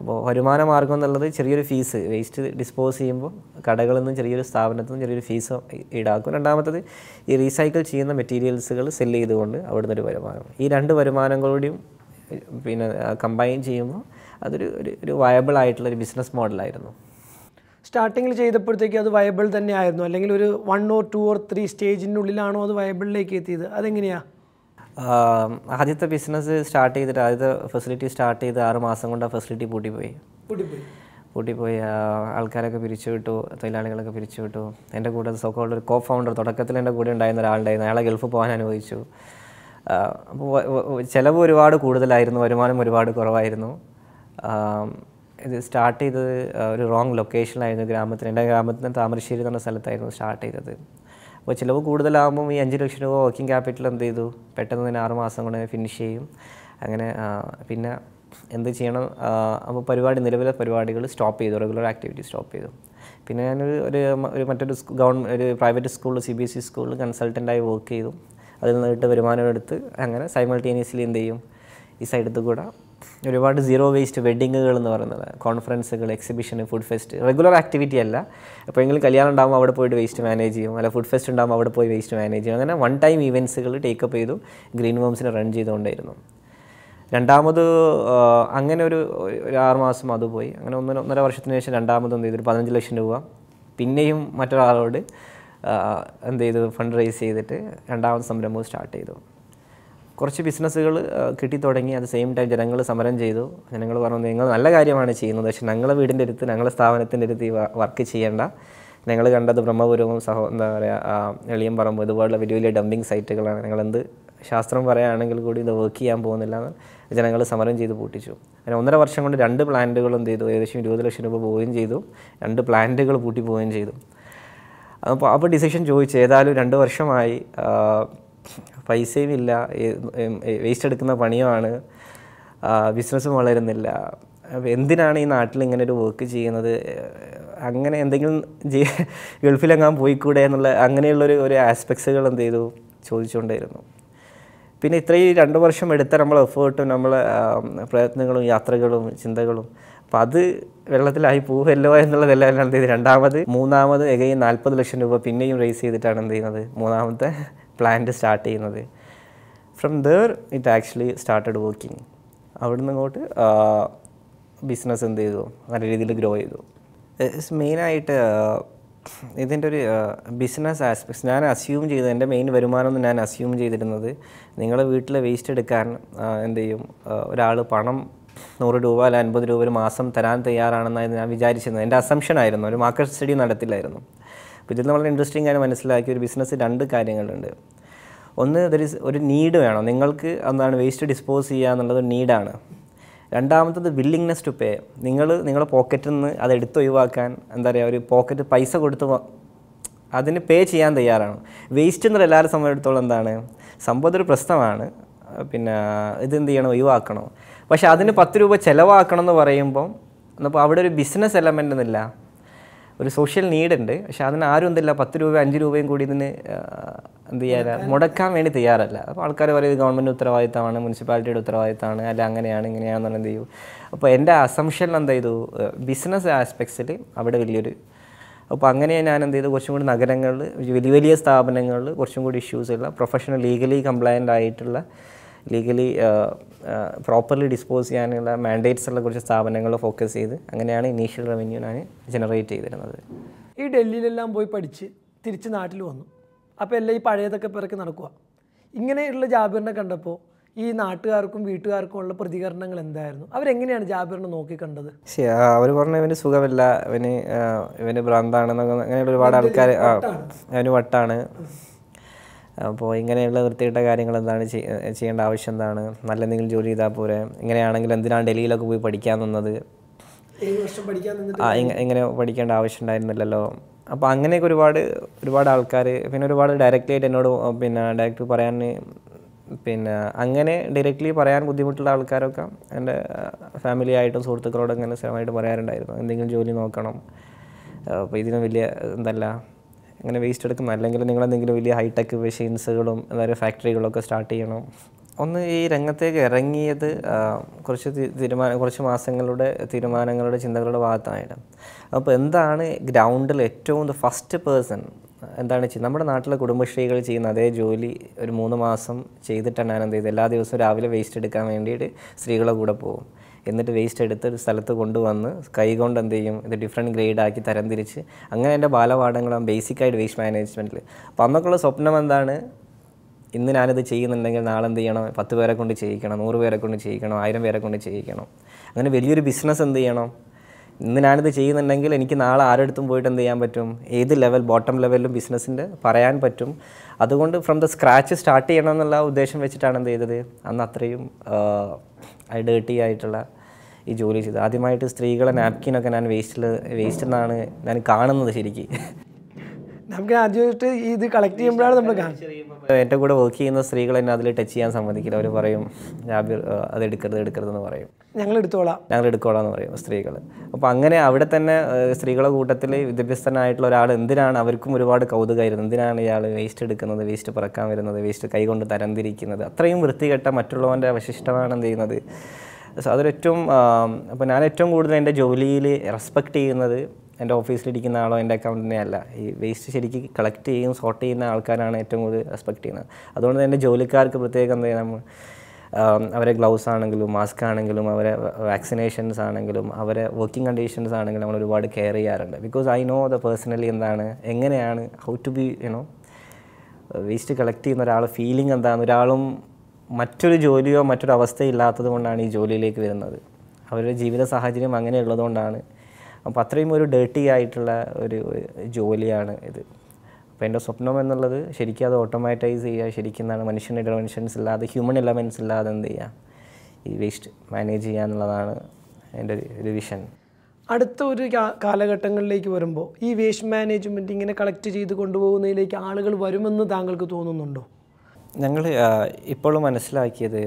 അപ്പോൾ വരുമാന മാർഗം എന്നുള്ളത് ചെറിയൊരു ഫീസ് വേസ്റ്റ് ഡിസ്പോസ് ചെയ്യുമ്പോൾ കടകളിൽ നിന്നും ചെറിയൊരു സ്ഥാപനത്തിൽ നിന്നും ചെറിയൊരു ഫീസ് ഈടാക്കും. രണ്ടാമത്തത് ഈ റീസൈക്കിൾ ചെയ്യുന്ന മെറ്റീരിയൽസുകൾ സെല്ല് ചെയ്തുകൊണ്ട് അവിടുന്ന് ഒരു വരുമാനം. ഈ രണ്ട് വരുമാനങ്ങളുടെയും പിന്നെ കമ്പൈൻ ചെയ്യുമ്പോൾ അതൊരു ഒരു വയബിൾ ആയിട്ടുള്ള ഒരു ബിസിനസ് മോഡലായിരുന്നു
സ്റ്റാർട്ടിങ്ങിൽ ചെയ്തപ്പോഴത്തേക്ക് അത് വയബിൾ തന്നെ ആയിരുന്നു അല്ലെങ്കിൽ ഒരു one or two or three സ്റ്റേജിന്റെ ഉള്ളിലാണോ അത് വയബിളിലേക്ക് എത്തിയത്? അതെങ്ങനെയാണ്
ആദ്യത്തെ ബിസിനസ് സ്റ്റാർട്ട് ചെയ്തിട്ട് ആദ്യത്തെ ഫെസിലിറ്റി സ്റ്റാർട്ട് ചെയ്ത് ആറ് മാസം കൊണ്ട് ആ ഫെസിലിറ്റി പൂട്ടിപ്പോയി. പൂട്ടിപ്പോയി. ആൾക്കാരൊക്കെ പിരിച്ചു വിട്ടു തൊഴിലാളികളൊക്കെ പിരിച്ചു വിട്ടു. എന്റെ കൂടെ സോക്കോളുടെ ഒരു കോ ഫൗണ്ടർ തുടക്കത്തിൽ എന്റെ കൂടെ ഉണ്ടായിരുന്ന ഒരാളുണ്ടായിരുന്നു. അയാളെ ഗൾഫ് പോകാൻ അനുവദിച്ചു. അപ്പോൾ ചിലവ് ഒരുപാട് കൂടുതലായിരുന്നു വരുമാനം ഒരുപാട് കുറവായിരുന്നു. ഇത് സ്റ്റാർട്ട് ചെയ്തത് ഒരു റോങ് ലൊക്കേഷനിലായിരുന്നു ഗ്രാമത്തിൽ എന്റെ ഗ്രാമത്തിൽ താമരശ്ശേരി എന്ന സ്ഥലത്തായിരുന്നു സ്റ്റാർട്ട് ചെയ്തത്. അപ്പോൾ ചിലവ് കൂടുതലാകുമ്പം ഈ അഞ്ച് ലക്ഷം രൂപ വർക്കിംഗ് ക്യാപിറ്റൽ എന്ത് ചെയ്തു? പെട്ടെന്ന് തന്നെ ആറ് മാസം കൊണ്ട് ഫിനിഷ് ചെയ്യും. അങ്ങനെ പിന്നെ എന്ത് ചെയ്യണം? അപ്പോൾ പരിപാടി നിലവിലെ പരിപാടികൾ സ്റ്റോപ്പ് ചെയ്തു റെഗുലർ ആക്ടിവിറ്റി സ്റ്റോപ്പ് ചെയ്തു. പിന്നെ ഞാനൊരു ഒരു ഒരു മറ്റൊരു ഗവൺമെന്റ് ഒരു പ്രൈവറ്റ് സ്കൂളിൽ സി ബി എസ് ഇ സ്കൂളിൽ കൺസൾട്ടന്റായി വർക്ക് ചെയ്തു. അതിൽ നിന്നിട്ട് വരുമാനം എടുത്ത് അങ്ങനെ സൈമൾട്ടേനിയസ്ലി എന്ത് ചെയ്യും? ഈ സൈഡത്ത് കൂടെ ഒരുപാട് സീറോ വേസ്റ്റ് വെഡ്ഡിങ്ങുകൾ എന്ന് പറയുന്നത്. കോൺഫറൻസുകൾ exhibition food fest regular activity അല്ല. എപ്പോഴെങ്കിലും കല്യാണം ഉണ്ടാകുമ്പോൾ അവിടെ പോയിട്ട് വേസ്റ്റ് മാനേജ് ചെയ്യും. അല്ല ഫുഡ് ഫെസ്റ്റ് ഉണ്ടാകുമ്പോൾ അവിടെ പോയി വേസ്റ്റ് മാനേജ് ചെയ്യും. അങ്ങനെ വൺ ടൈം ഇവന്റ്സുകൾ ടേക്കപ്പ് ചെയ്തു ഗ്രീൻ വോംസിനെ റൺ ചെയ്തുകൊണ്ടായിരുന്നു. രണ്ടാമത് അങ്ങനെ ഒരു ഒരു ആറ് മാസം അത് പോയി. അങ്ങനെ ഒന്നര ഒന്നര വർഷത്തിന് ശേഷം രണ്ടാമത് എന്ത് ചെയ്തു? ഒരു പതിനഞ്ച് ലക്ഷം രൂപ. പിന്നെയും മറ്റൊരാളോട് എന്ത് ചെയ്തു? ഫണ്ട് റേസ് ചെയ്തിട്ട് രണ്ടാമത് സംരംഭം സ്റ്റാർട്ട് ചെയ്തു. കുറച്ച് ബിസിനസ്സുകൾ കിട്ടിത്തുടങ്ങി. അത് സെയിം ടൈം ജനങ്ങൾ സമരം ചെയ്തു. ജനങ്ങൾ പറഞ്ഞു നിങ്ങൾ നല്ല കാര്യമാണ് ചെയ്യുന്നത്. പക്ഷേ ഞങ്ങളെ വീടിന്റെ അടുത്ത് ഞങ്ങളെ സ്ഥാപനത്തിന്റെ അടുത്ത് ഈ വർക്ക് ചെയ്യേണ്ട. ഞങ്ങൾ കണ്ടത് ബ്രഹ്മപുരവും സഹോ എന്താ പറയുക എളിയം പറമ്പ് ഇതുപോലുള്ള വലിയ വലിയ ഡംപിങ് സൈറ്റുകളാണ് ഞങ്ങളെന്ത് ശാസ്ത്രം പറയുകയാണെങ്കിൽ കൂടി ഇത് വർക്ക് ചെയ്യാൻ പോകുന്നില്ല എന്ന് ജനങ്ങൾ സമരം ചെയ്ത് പൂട്ടിച്ചു. അങ്ങനെ ഒന്നര വർഷം കൊണ്ട് രണ്ട് പ്ലാന്റുകൾ എന്ത് ചെയ്തു? ഏകദേശം ഇരുപത് ലക്ഷം രൂപ പോവുകയും ചെയ്തു. രണ്ട് പ്ലാന്റുകൾ പൂട്ടി പോവുകയും ചെയ്തു. അപ്പോൾ അപ്പോൾ ഡിസിഷൻ ചോദിച്ചു. ഏതായാലും രണ്ട് വർഷമായി പൈസയും ഇല്ല വേസ്റ്റ് എടുക്കുന്ന പണിയുമാണ് ബിസിനസ്സും വളരുന്നില്ല. എന്തിനാണ് ഈ നാട്ടിൽ ഇങ്ങനെ ഒരു വർക്ക് ചെയ്യുന്നത്? അങ്ങനെ എന്തെങ്കിലും ഗൾഫിലെങ്ങാൻ പോയിക്കൂടെ എന്നുള്ള അങ്ങനെയുള്ളൊരു ഒരു ആസ്പെക്ട്സുകൾ എന്ത് ചെയ്തു? ചോദിച്ചുകൊണ്ടേയിരുന്നു. പിന്നെ ഇത്രയും രണ്ട് വർഷം എടുത്ത നമ്മളെ എഫേർട്ടും നമ്മളെ പ്രയത്നങ്ങളും യാത്രകളും ചിന്തകളും അപ്പം അത് വെള്ളത്തിലായി പോവല്ലോ എന്നുള്ളതെല്ലാം എന്ത് ചെയ്ത് രണ്ടാമത് മൂന്നാമത് എകയും നാൽപ്പത് ലക്ഷം രൂപ പിന്നെയും റേസ് ചെയ്തിട്ടാണ് എന്ത് ചെയ്യുന്നത്? മൂന്നാമത്തെ പ്ലാന്റ് സ്റ്റാർട്ട് ചെയ്യുന്നത്. From there it actually started working അവിടുന്ന് അങ്ങോട്ട് ബിസിനസ് എന്ത് ചെയ്തു? നല്ല രീതിയിൽ ഗ്രോ ചെയ്തു. മെയിനായിട്ട് ഇതിന്റെ ഒരു ബിസിനസ് ആസ്പെക്ട്സ് ഞാൻ അസ്യൂം ചെയ്ത് എന്റെ മെയിൻ വരുമാനം ഞാൻ അസ്യൂം ചെയ്തിരുന്നത് നിങ്ങളുടെ വീട്ടിലെ വേസ്റ്റ് എടുക്കാൻ എന്ത് ചെയ്യും? ഒരാൾ പണം നൂറ് രൂപ അല്ല അൻപത് രൂപ ഒരു മാസം തരാൻ തയ്യാറാണെന്നായിരുന്നു ഞാൻ വിചാരിച്ചിരുന്നത്. എന്റെ അസംഷൻ ആയിരുന്നു. ഒരു മാർക്കറ്റ് സ്റ്റഡി നടത്തില്ലായിരുന്നു. അപ്പോൾ ഇതിൽ വളരെ ഇൻട്രസ്റ്റിംഗ് ആയി മനസ്സിലാക്കിയ ഒരു ബിസിനസ് രണ്ട് കാര്യങ്ങളുണ്ട്. ഒന്ന് ദർ ഒരു നീഡ് വേണം. നിങ്ങൾക്ക് എന്താണ് വേസ്റ്റ് ഡിസ്പോസ് ചെയ്യുക എന്നുള്ളത് നീഡാണ് രണ്ടാമത്തത് വില്ലിങ്നെസ് ടു പേ നിങ്ങൾ നിങ്ങളുടെ പോക്കറ്റിൽ നിന്ന് അത് എടുത്ത് ഒഴിവാക്കാൻ എന്താ പറയുക ഒരു പോക്കറ്റ് പൈസ കൊടുത്ത് അതിന് പേ ചെയ്യാൻ തയ്യാറാണ്. വേസ്റ്റ് എന്നുള്ള എല്ലാവരും സംബന്ധിച്ചിടത്തോളം എന്താണ്? സംഭവം ഒരു പ്രശ്നമാണ്. പിന്നെ ഇത് എന്ത് ചെയ്യണം? ഒഴിവാക്കണം. പക്ഷേ അതിന് പത്ത് രൂപ ചിലവാക്കണം എന്ന് പറയുമ്പം അപ്പോൾ അവിടെ ഒരു ബിസിനസ് എലമെന്റ് ഒന്നുമില്ല. ഒരു സോഷ്യൽ നീഡ് ഉണ്ട്. പക്ഷെ അതിന് ആരും എന്തില്ല പത്ത് രൂപ അഞ്ച് രൂപയും കൂടി ഇതിന് എന്ത് ചെയ്യാറ് മുടക്കാൻ. വേണ്ടി തയ്യാറല്ല. അപ്പോൾ ആൾക്കാർ പറയും ഗവൺമെന്റ് ഉത്തരവാദിത്തമാണ് മുനിസിപ്പാലിറ്റിയുടെ ഉത്തരവാദിത്തമാണ് അല്ല അങ്ങനെയാണ് ഇങ്ങനെയാണെന്ന് എന്ത് ചെയ്യൂ. അപ്പോൾ എന്റെ അസംഷൻ എന്ത് ചെയ്തു? ബിസിനസ് ആസ്പെക്ട്സിൽ അവിടെ വലിയൊരു അപ്പോൾ അങ്ങനെ ഞാൻ എന്ത് ചെയ്തു? കുറച്ചും കൂടി നഗരങ്ങളിൽ വലിയ വലിയ സ്ഥാപനങ്ങളിൽ കുറച്ചും കൂടി ഇഷ്യൂസ് ഉള്ള പ്രൊഫഷണൽ ലീഗലി കംപ്ലയന്റ് ആയിട്ടുള്ള ലീഗലി പ്രോപ്പർലി ഡിസ്പോസ് ചെയ്യാനുള്ള മാൻഡേറ്റ്സ് ഉള്ള കുറച്ച് സ്ഥാപനങ്ങൾ ഫോക്കസ് ചെയ്ത് അങ്ങനെയാണ് ഇനീഷ്യൽ റവന്യൂ ഞാൻ ജനറേറ്റ് ചെയ്തിരുന്നത്.
ഈ ഡൽഹിയിലെല്ലാം പോയി പഠിച്ച് തിരിച്ച് നാട്ടിൽ വന്നു. അപ്പോൾ എല്ലാം ഈ പഴയതൊക്കെ പിറക്കി നടക്കുക ഇങ്ങനെയുള്ള ജാബിറിനെ കണ്ടപ്പോൾ ഈ നാട്ടുകാർക്കും വീട്ടുകാർക്കും ഉള്ള പ്രതികരണങ്ങൾ എന്തായിരുന്നു? അവരെങ്ങനെയാണ് ജാബിറിനെ നോക്കിക്കണ്ടത്
അവർ പറഞ്ഞ ഇവന് സുഖമില്ല ഇവന് ഇവന് ഭ്രാന്താണെന്നൊക്കെ അങ്ങനെയുള്ള ഒരുപാട് ആൾക്കാർ അവന് വട്ടാണ്. അപ്പോൾ ഇങ്ങനെയുള്ള വൃത്തിയിട്ട കാര്യങ്ങൾ എന്താണ് ചെയ്യേണ്ട ആവശ്യം എന്താണ്? നല്ല എന്തെങ്കിലും ജോലി ചെയ്താൽ പോരെ? ഇങ്ങനെയാണെങ്കിൽ എന്തിനാണ് ഡൽഹിയിലൊക്കെ പോയി പഠിക്കാൻ നിന്നത്? ആ ഇങ്ങ- ഇങ്ങനെ പഠിക്കേണ്ട ആവശ്യം ഉണ്ടായിരുന്നില്ലല്ലോ. അപ്പോൾ അങ്ങനെയൊക്കെ ഒരുപാട് ഒരുപാട് ആൾക്കാർ പിന്നെ ഒരുപാട് ഡയറക്റ്റ് ആയിട്ട് എന്നോട് പിന്നെ ഡയറക്റ്റ് പറയാൻ പിന്നെ അങ്ങനെ ഡയറക്റ്റ്ലി പറയാൻ ബുദ്ധിമുട്ടുള്ള ആൾക്കാരൊക്കെ എന്റെ ഫാമിലി ആയിട്ടും സുഹൃത്തുക്കളോടും അങ്ങനെ സ്ഥിരമായിട്ട് പറയാറുണ്ടായിരുന്നു. എന്തെങ്കിലും ജോലി നോക്കണം. അപ്പോൾ ഇതിന് വലിയ എന്തല്ല അങ്ങനെ വേസ്റ്റ് എടുക്കുന്ന അല്ലെങ്കിൽ നിങ്ങൾ എന്തെങ്കിലും വലിയ ഹൈടെക് മെഷീൻസുകളും അതായത് ഫാക്ടറികളൊക്കെ സ്റ്റാർട്ട് ചെയ്യണം. ഒന്ന് ഈ രംഗത്തേക്ക് ഇറങ്ങിയത് കുറച്ച് തീരുമാനം കുറച്ച് മാസങ്ങളുടെ തീരുമാനങ്ങളുടെ ചിന്തകളുടെ ഭാഗത്തായിട്ട്. അപ്പോൾ എന്താണ് ഗ്രൗണ്ടിൽ ഏറ്റവും ദ ഫസ്റ്റ് പേഴ്സൺ എന്താണ് ചെയ്യുന്നത് നമ്മുടെ നാട്ടിലെ കുടുംബശ്രീകൾ ചെയ്യുന്ന അതേ ജോലി ഒരു മൂന്ന് മാസം ചെയ്തിട്ടാണ് ഞാൻ എന്ത് ചെയ്തത്? എല്ലാ ദിവസവും രാവിലെ വേസ്റ്റ് എടുക്കാൻ വേണ്ടിയിട്ട് സ്ത്രീകളെ കൂടെ പോകും. എന്നിട്ട് വേസ്റ്റ് എടുത്ത് ഒരു സ്ഥലത്ത് കൊണ്ടുവന്ന് കൈകൊണ്ട് എന്ത് ചെയ്യും? ഇത് ഡിഫറെന്റ് ഗ്രേഡ് ആക്കി തരംതിരിച്ച് അങ്ങനെ എന്റെ ബാലപാഠങ്ങളാണ് ബേസിക്കായിട്ട് വേസ്റ്റ് മാനേജ്മെന്റിൽ അപ്പോൾ അന്നൊക്കെയുള്ള സ്വപ്നം എന്താണ്? ഇന്ന് ഞാനിത് ചെയ്യുന്നുണ്ടെങ്കിൽ നാളെ എന്ത് ചെയ്യണം? പത്ത് പേരെ കൊണ്ട് ചെയ്യിക്കണം നൂറ് പേരെ കൊണ്ട് ചെയ്യിക്കണം ആയിരം പേരെ കൊണ്ട് ചെയ്യിക്കണം. അങ്ങനെ വലിയൊരു ബിസിനസ് എന്ത് ചെയ്യണം? ഇന്ന് ഞാനിത് ചെയ്യുന്നുണ്ടെങ്കിൽ എനിക്ക് നാളെ ആരെടുത്തും പോയിട്ട് എന്ത് ചെയ്യാൻ പറ്റും? ഏത് ലെവൽ ബോട്ടം ലെവലിലും ബിസിനസ്സിന്റെ പറയാൻ പറ്റും. അതുകൊണ്ട് ഫ്രം ദ സ്ക്രാച്ച് സ്റ്റാർട്ട് ചെയ്യണം എന്നുള്ള ഉദ്ദേശം വെച്ചിട്ടാണ് എന്ത് ചെയ്തത്? അന്ന് അത്രയും ഡേർട്ടി ആയിട്ടുള്ള ഈ ജോലി ചെയ്ത് ആദ്യമായിട്ട് സ്ത്രീകളെ നാപ്കിനൊക്കെ ഞാൻ വേസ്റ്റിൽ വേസ്റ്റ് എന്നാണ് ഞാൻ കാണുന്നത് ശരിക്കും.
നമുക്ക് ആദ്യമായിട്ട് ഇത് കളക്ട് ചെയ്യുമ്പോഴാണ് നമ്മൾ കാണുന്നത്.
എന്റെ കൂടെ വർക്ക് ചെയ്യുന്ന സ്ത്രീകൾ എന്നെ അതിൽ ടച്ച് ചെയ്യാൻ സമ്മതിക്കില്ല. അവർ പറയും ജാബിർ അത് എടുക്കരുത് എടുക്കരുതെന്ന് പറയും.
ഞങ്ങൾ എടുത്തോളാം.
ഞങ്ങൾ എടുക്കോളാം എന്ന് പറയും സ്ത്രീകൾ അപ്പോൾ അങ്ങനെ അവിടെ തന്നെ സ്ത്രീകളുടെ കൂട്ടത്തിൽ വിദ്യാഭ്യസ്തനായിട്ടുള്ള ഒരാൾ എന്തിനാണ് അവർക്കും ഒരുപാട് കൗതുകമായിരുന്നു എന്തിനാണ് ഇയാൾ വേസ്റ്റ് എടുക്കുന്നത് വേസ്റ്റ് പറക്കാൻ വരുന്നത് വേസ്റ്റ് കൈകൊണ്ട് തരംതിരിക്കുന്നത്? അത്രയും വൃത്തികെട്ട മറ്റുള്ളവന്റെ അവശിഷ്ടമാണ് എന്ത് ചെയ്യുന്നത്? സോ അതിലേറ്റവും അപ്പോൾ ഞാൻ ഏറ്റവും കൂടുതൽ എന്റെ ജോലിയിൽ റെസ്പെക്റ്റ് ചെയ്യുന്നത് എന്റെ ഓഫീസിലിരിക്കുന്ന ആളോ എന്റെ അക്കൗണ്ടിനെ അല്ല. ഈ വേസ്റ്റ് ശരിക്കും കളക്ട് ചെയ്യും സോർട്ട് ചെയ്യുന്ന ആൾക്കാരാണ് ഏറ്റവും കൂടുതൽ റെസ്പെക്ട് ചെയ്യുന്നത്. അതുകൊണ്ട് തന്നെ ജോലിക്കാർക്ക് പ്രത്യേകം എന്ത് ചെയ്യണം? അവരെ ഗ്ലൗസ് ആണെങ്കിലും മാസ്ക് ആണെങ്കിലും അവരെ വാക്സിനേഷൻസ് ആണെങ്കിലും അവരെ വർക്കിംഗ് കണ്ടീഷൻസ് ആണെങ്കിലും നമ്മൾ ഒരുപാട് കെയർ ചെയ്യാറുണ്ട്. Because I know the personally എന്താണ് എങ്ങനെയാണ് how to be you know waste collect ചെയ്യുന്ന ഒരാൾ ഫീലിംഗ് എന്താണ് ഒരാളും മറ്റൊരു ജോലിയോ മറ്റൊരു അവസ്ഥയോ ഇല്ലാത്തത് കൊണ്ടാണ് ഈ ജോലിയിലേക്ക് വരുന്നത്. അവരുടെ ജീവിത സാഹചര്യം അങ്ങനെ ഉള്ളതുകൊണ്ടാണ് അപ്പോൾ അത്രയും ഒരു ഡേർട്ടി ആയിട്ടുള്ള ഒരു ജോലിയാണ് ഇത്. അപ്പോൾ എന്റെ സ്വപ്നം എന്നുള്ളത് ശരിക്കും അത് ഓട്ടോമാറ്റൈസ് ചെയ്യുക ശരിക്കും എന്താണ് മനുഷ്യൻ ഇന്റർവെൻഷൻസ് ഇല്ലാതെ ഹ്യൂമൻ എലമെൻസ് ഇല്ലാതെ എന്ത് ചെയ്യുക ഈ വേസ്റ്റ് മാനേജ് ചെയ്യുക എന്നുള്ളതാണ് എന്റെ ഒരു- വിഷൻ അടുത്ത
ഒരു കാലഘട്ടങ്ങളിലേക്ക് വരുമ്പോൾ ഈ വേസ്റ്റ് മാനേജ്മെന്റ് ഇങ്ങനെ കളക്ട് ചെയ്ത് കൊണ്ടുപോകുന്നതിലേക്ക് ആളുകൾ വരുമെന്ന് താങ്കൾക്ക് തോന്നുന്നുണ്ടോ?
ഞങ്ങൾ ഇപ്പോഴും മനസ്സിലാക്കിയത്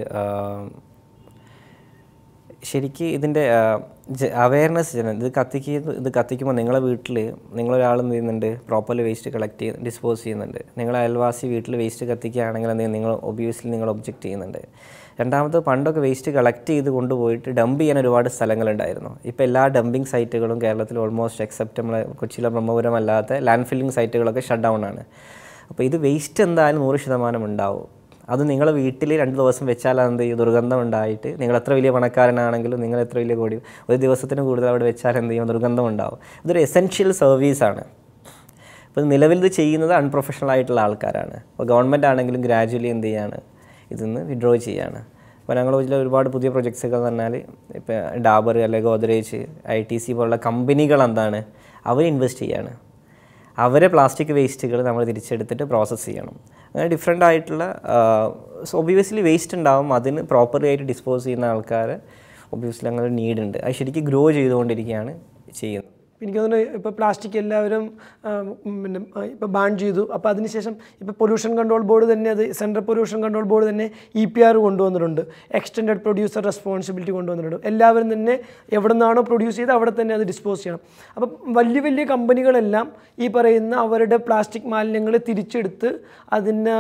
ശരിക്ക് ഇതിന്റെ അവയർനെസ് ജന ഇത് കത്തിക്കുന്ന ഇത് കത്തിക്കുമ്പോൾ നിങ്ങളെ വീട്ടിൽ നിങ്ങളൊരാൾ എന്ത് ചെയ്യുന്നുണ്ട്? പ്രോപ്പർലി വേസ്റ്റ് കളക്ട് ചെയ്ത് ഡിസ്പോസ് ചെയ്യുന്നുണ്ട്. നിങ്ങളെ അയൽവാസി വീട്ടിൽ വേസ്റ്റ് കത്തിക്കുകയാണെങ്കിൽ എന്ത് നിങ്ങൾ ഒബ്വിയസ്ലി നിങ്ങൾ ഒബ്ജക്റ്റ് ചെയ്യുന്നുണ്ട്. രണ്ടാമത് പണ്ടൊക്കെ വേസ്റ്റ് കളക്ട് ചെയ്ത് കൊണ്ടുപോയിട്ട് ഡംപ് ചെയ്യാൻ ഒരുപാട് സ്ഥലങ്ങളുണ്ടായിരുന്നു. ഇപ്പോൾ എല്ലാ ഡംപിങ് സൈറ്റുകളും കേരളത്തിൽ ഓൾമോസ്റ്റ് എക്സെപ്റ്റ് നമ്മളെ കൊച്ചിയിലെ ബ്രഹ്മപുരം അല്ലാത്ത ലാൻഡ് ഫില്ലിംഗ് സൈറ്റുകളൊക്കെ ഷട്ട് ഡൗൺ ആണ്. അപ്പോൾ ഇത് വേസ്റ്റ് എന്തായാലും നൂറ് ശതമാനം ഉണ്ടാവും. അത് നിങ്ങൾ വീട്ടിൽ രണ്ട് ദിവസം വെച്ചാൽ എന്ത് ചെയ്യും? ദുർഗന്ധം ഉണ്ടായിട്ട് നിങ്ങൾ എത്ര വലിയ പണക്കാരനാണെങ്കിലും നിങ്ങൾ എത്ര വലിയ കോടി ഒരു ദിവസത്തിന് കൂടുതൽ അവിടെ വെച്ചാൽ എന്ത് ചെയ്യും? ദുർഗന്ധം ഉണ്ടാവും. ഇതൊരു എസെൻഷ്യൽ സർവീസാണ് ഇപ്പോൾ നിലവിൽ ഇത് ചെയ്യുന്നത് അൺപ്രൊഫഷണൽ ആയിട്ടുള്ള ആൾക്കാരാണ്. അപ്പോൾ ഗവൺമെന്റ് ആണെങ്കിലും ഗ്രാജുവലി എന്ത് ചെയ്യാണ്? ഇതിൽ നിന്ന് വിഡ്രോ ചെയ്യാണ്. അപ്പോൾ ഞങ്ങൾ ഇതിൽ ഒരുപാട് പുതിയ പ്രൊജക്ട്സുകൾ എന്ന് പറഞ്ഞാൽ ഇപ്പോൾ ഡാബർ അല്ലെങ്കിൽ ഗോദ്രേജ് ഐ ടി സി പോലുള്ള കമ്പനികൾ എന്താണ്? അവർ ഇൻവെസ്റ്റ് ചെയ്യാണ്. അവരെ പ്ലാസ്റ്റിക് വേസ്റ്റുകൾ നമ്മൾ തിരിച്ചെടുത്തിട്ട് പ്രോസസ്സ് ചെയ്യണം. അങ്ങനെ ഡിഫറെന്റ് ആയിട്ടുള്ള സോ ഒബ്വിയസ്ലി വേസ്റ്റ് ഉണ്ടാവും. അതിന് പ്രോപ്പർലി ആയിട്ട് ഡിസ്പോസ് ചെയ്യുന്ന ആൾക്കാർ ഒബ്വിയസ്ലി അങ്ങനെ നീഡ് ഉണ്ട്. അത് ശരിക്കും ഗ്രോ ചെയ്തുകൊണ്ടിരിക്കുകയാണ് ചെയ്യുന്നത്.
എനിക്ക് തോന്നുന്നു ഇപ്പോൾ പ്ലാസ്റ്റിക് എല്ലാവരും പിന്നെ ഇപ്പോൾ ബാൻ ചെയ്തു. അപ്പോൾ അതിനുശേഷം ഇപ്പോൾ പൊല്യൂഷൻ കൺട്രോൾ ബോർഡ് തന്നെ അത് സെൻട്രൽ പൊല്യൂഷൻ കൺട്രോൾ ബോർഡ് തന്നെ ഇ പി ആർ കൊണ്ടുവന്നിട്ടുണ്ട്. എക്സ്റ്റൻഡ് പ്രൊഡ്യൂസർ റെസ്പോൺസിബിലിറ്റി കൊണ്ടുവന്നിട്ടുണ്ട്. എല്ലാവരും തന്നെ എവിടെ നിന്നാണോ പ്രൊഡ്യൂസ് ചെയ്ത് അവിടെ തന്നെ അത് ഡിസ്പോസ് ചെയ്യണം. അപ്പം വലിയ വലിയ കമ്പനികളെല്ലാം ഈ പറയുന്ന അവരുടെ പ്ലാസ്റ്റിക് മാലിന്യങ്ങൾ തിരിച്ചെടുത്ത് അതിനെ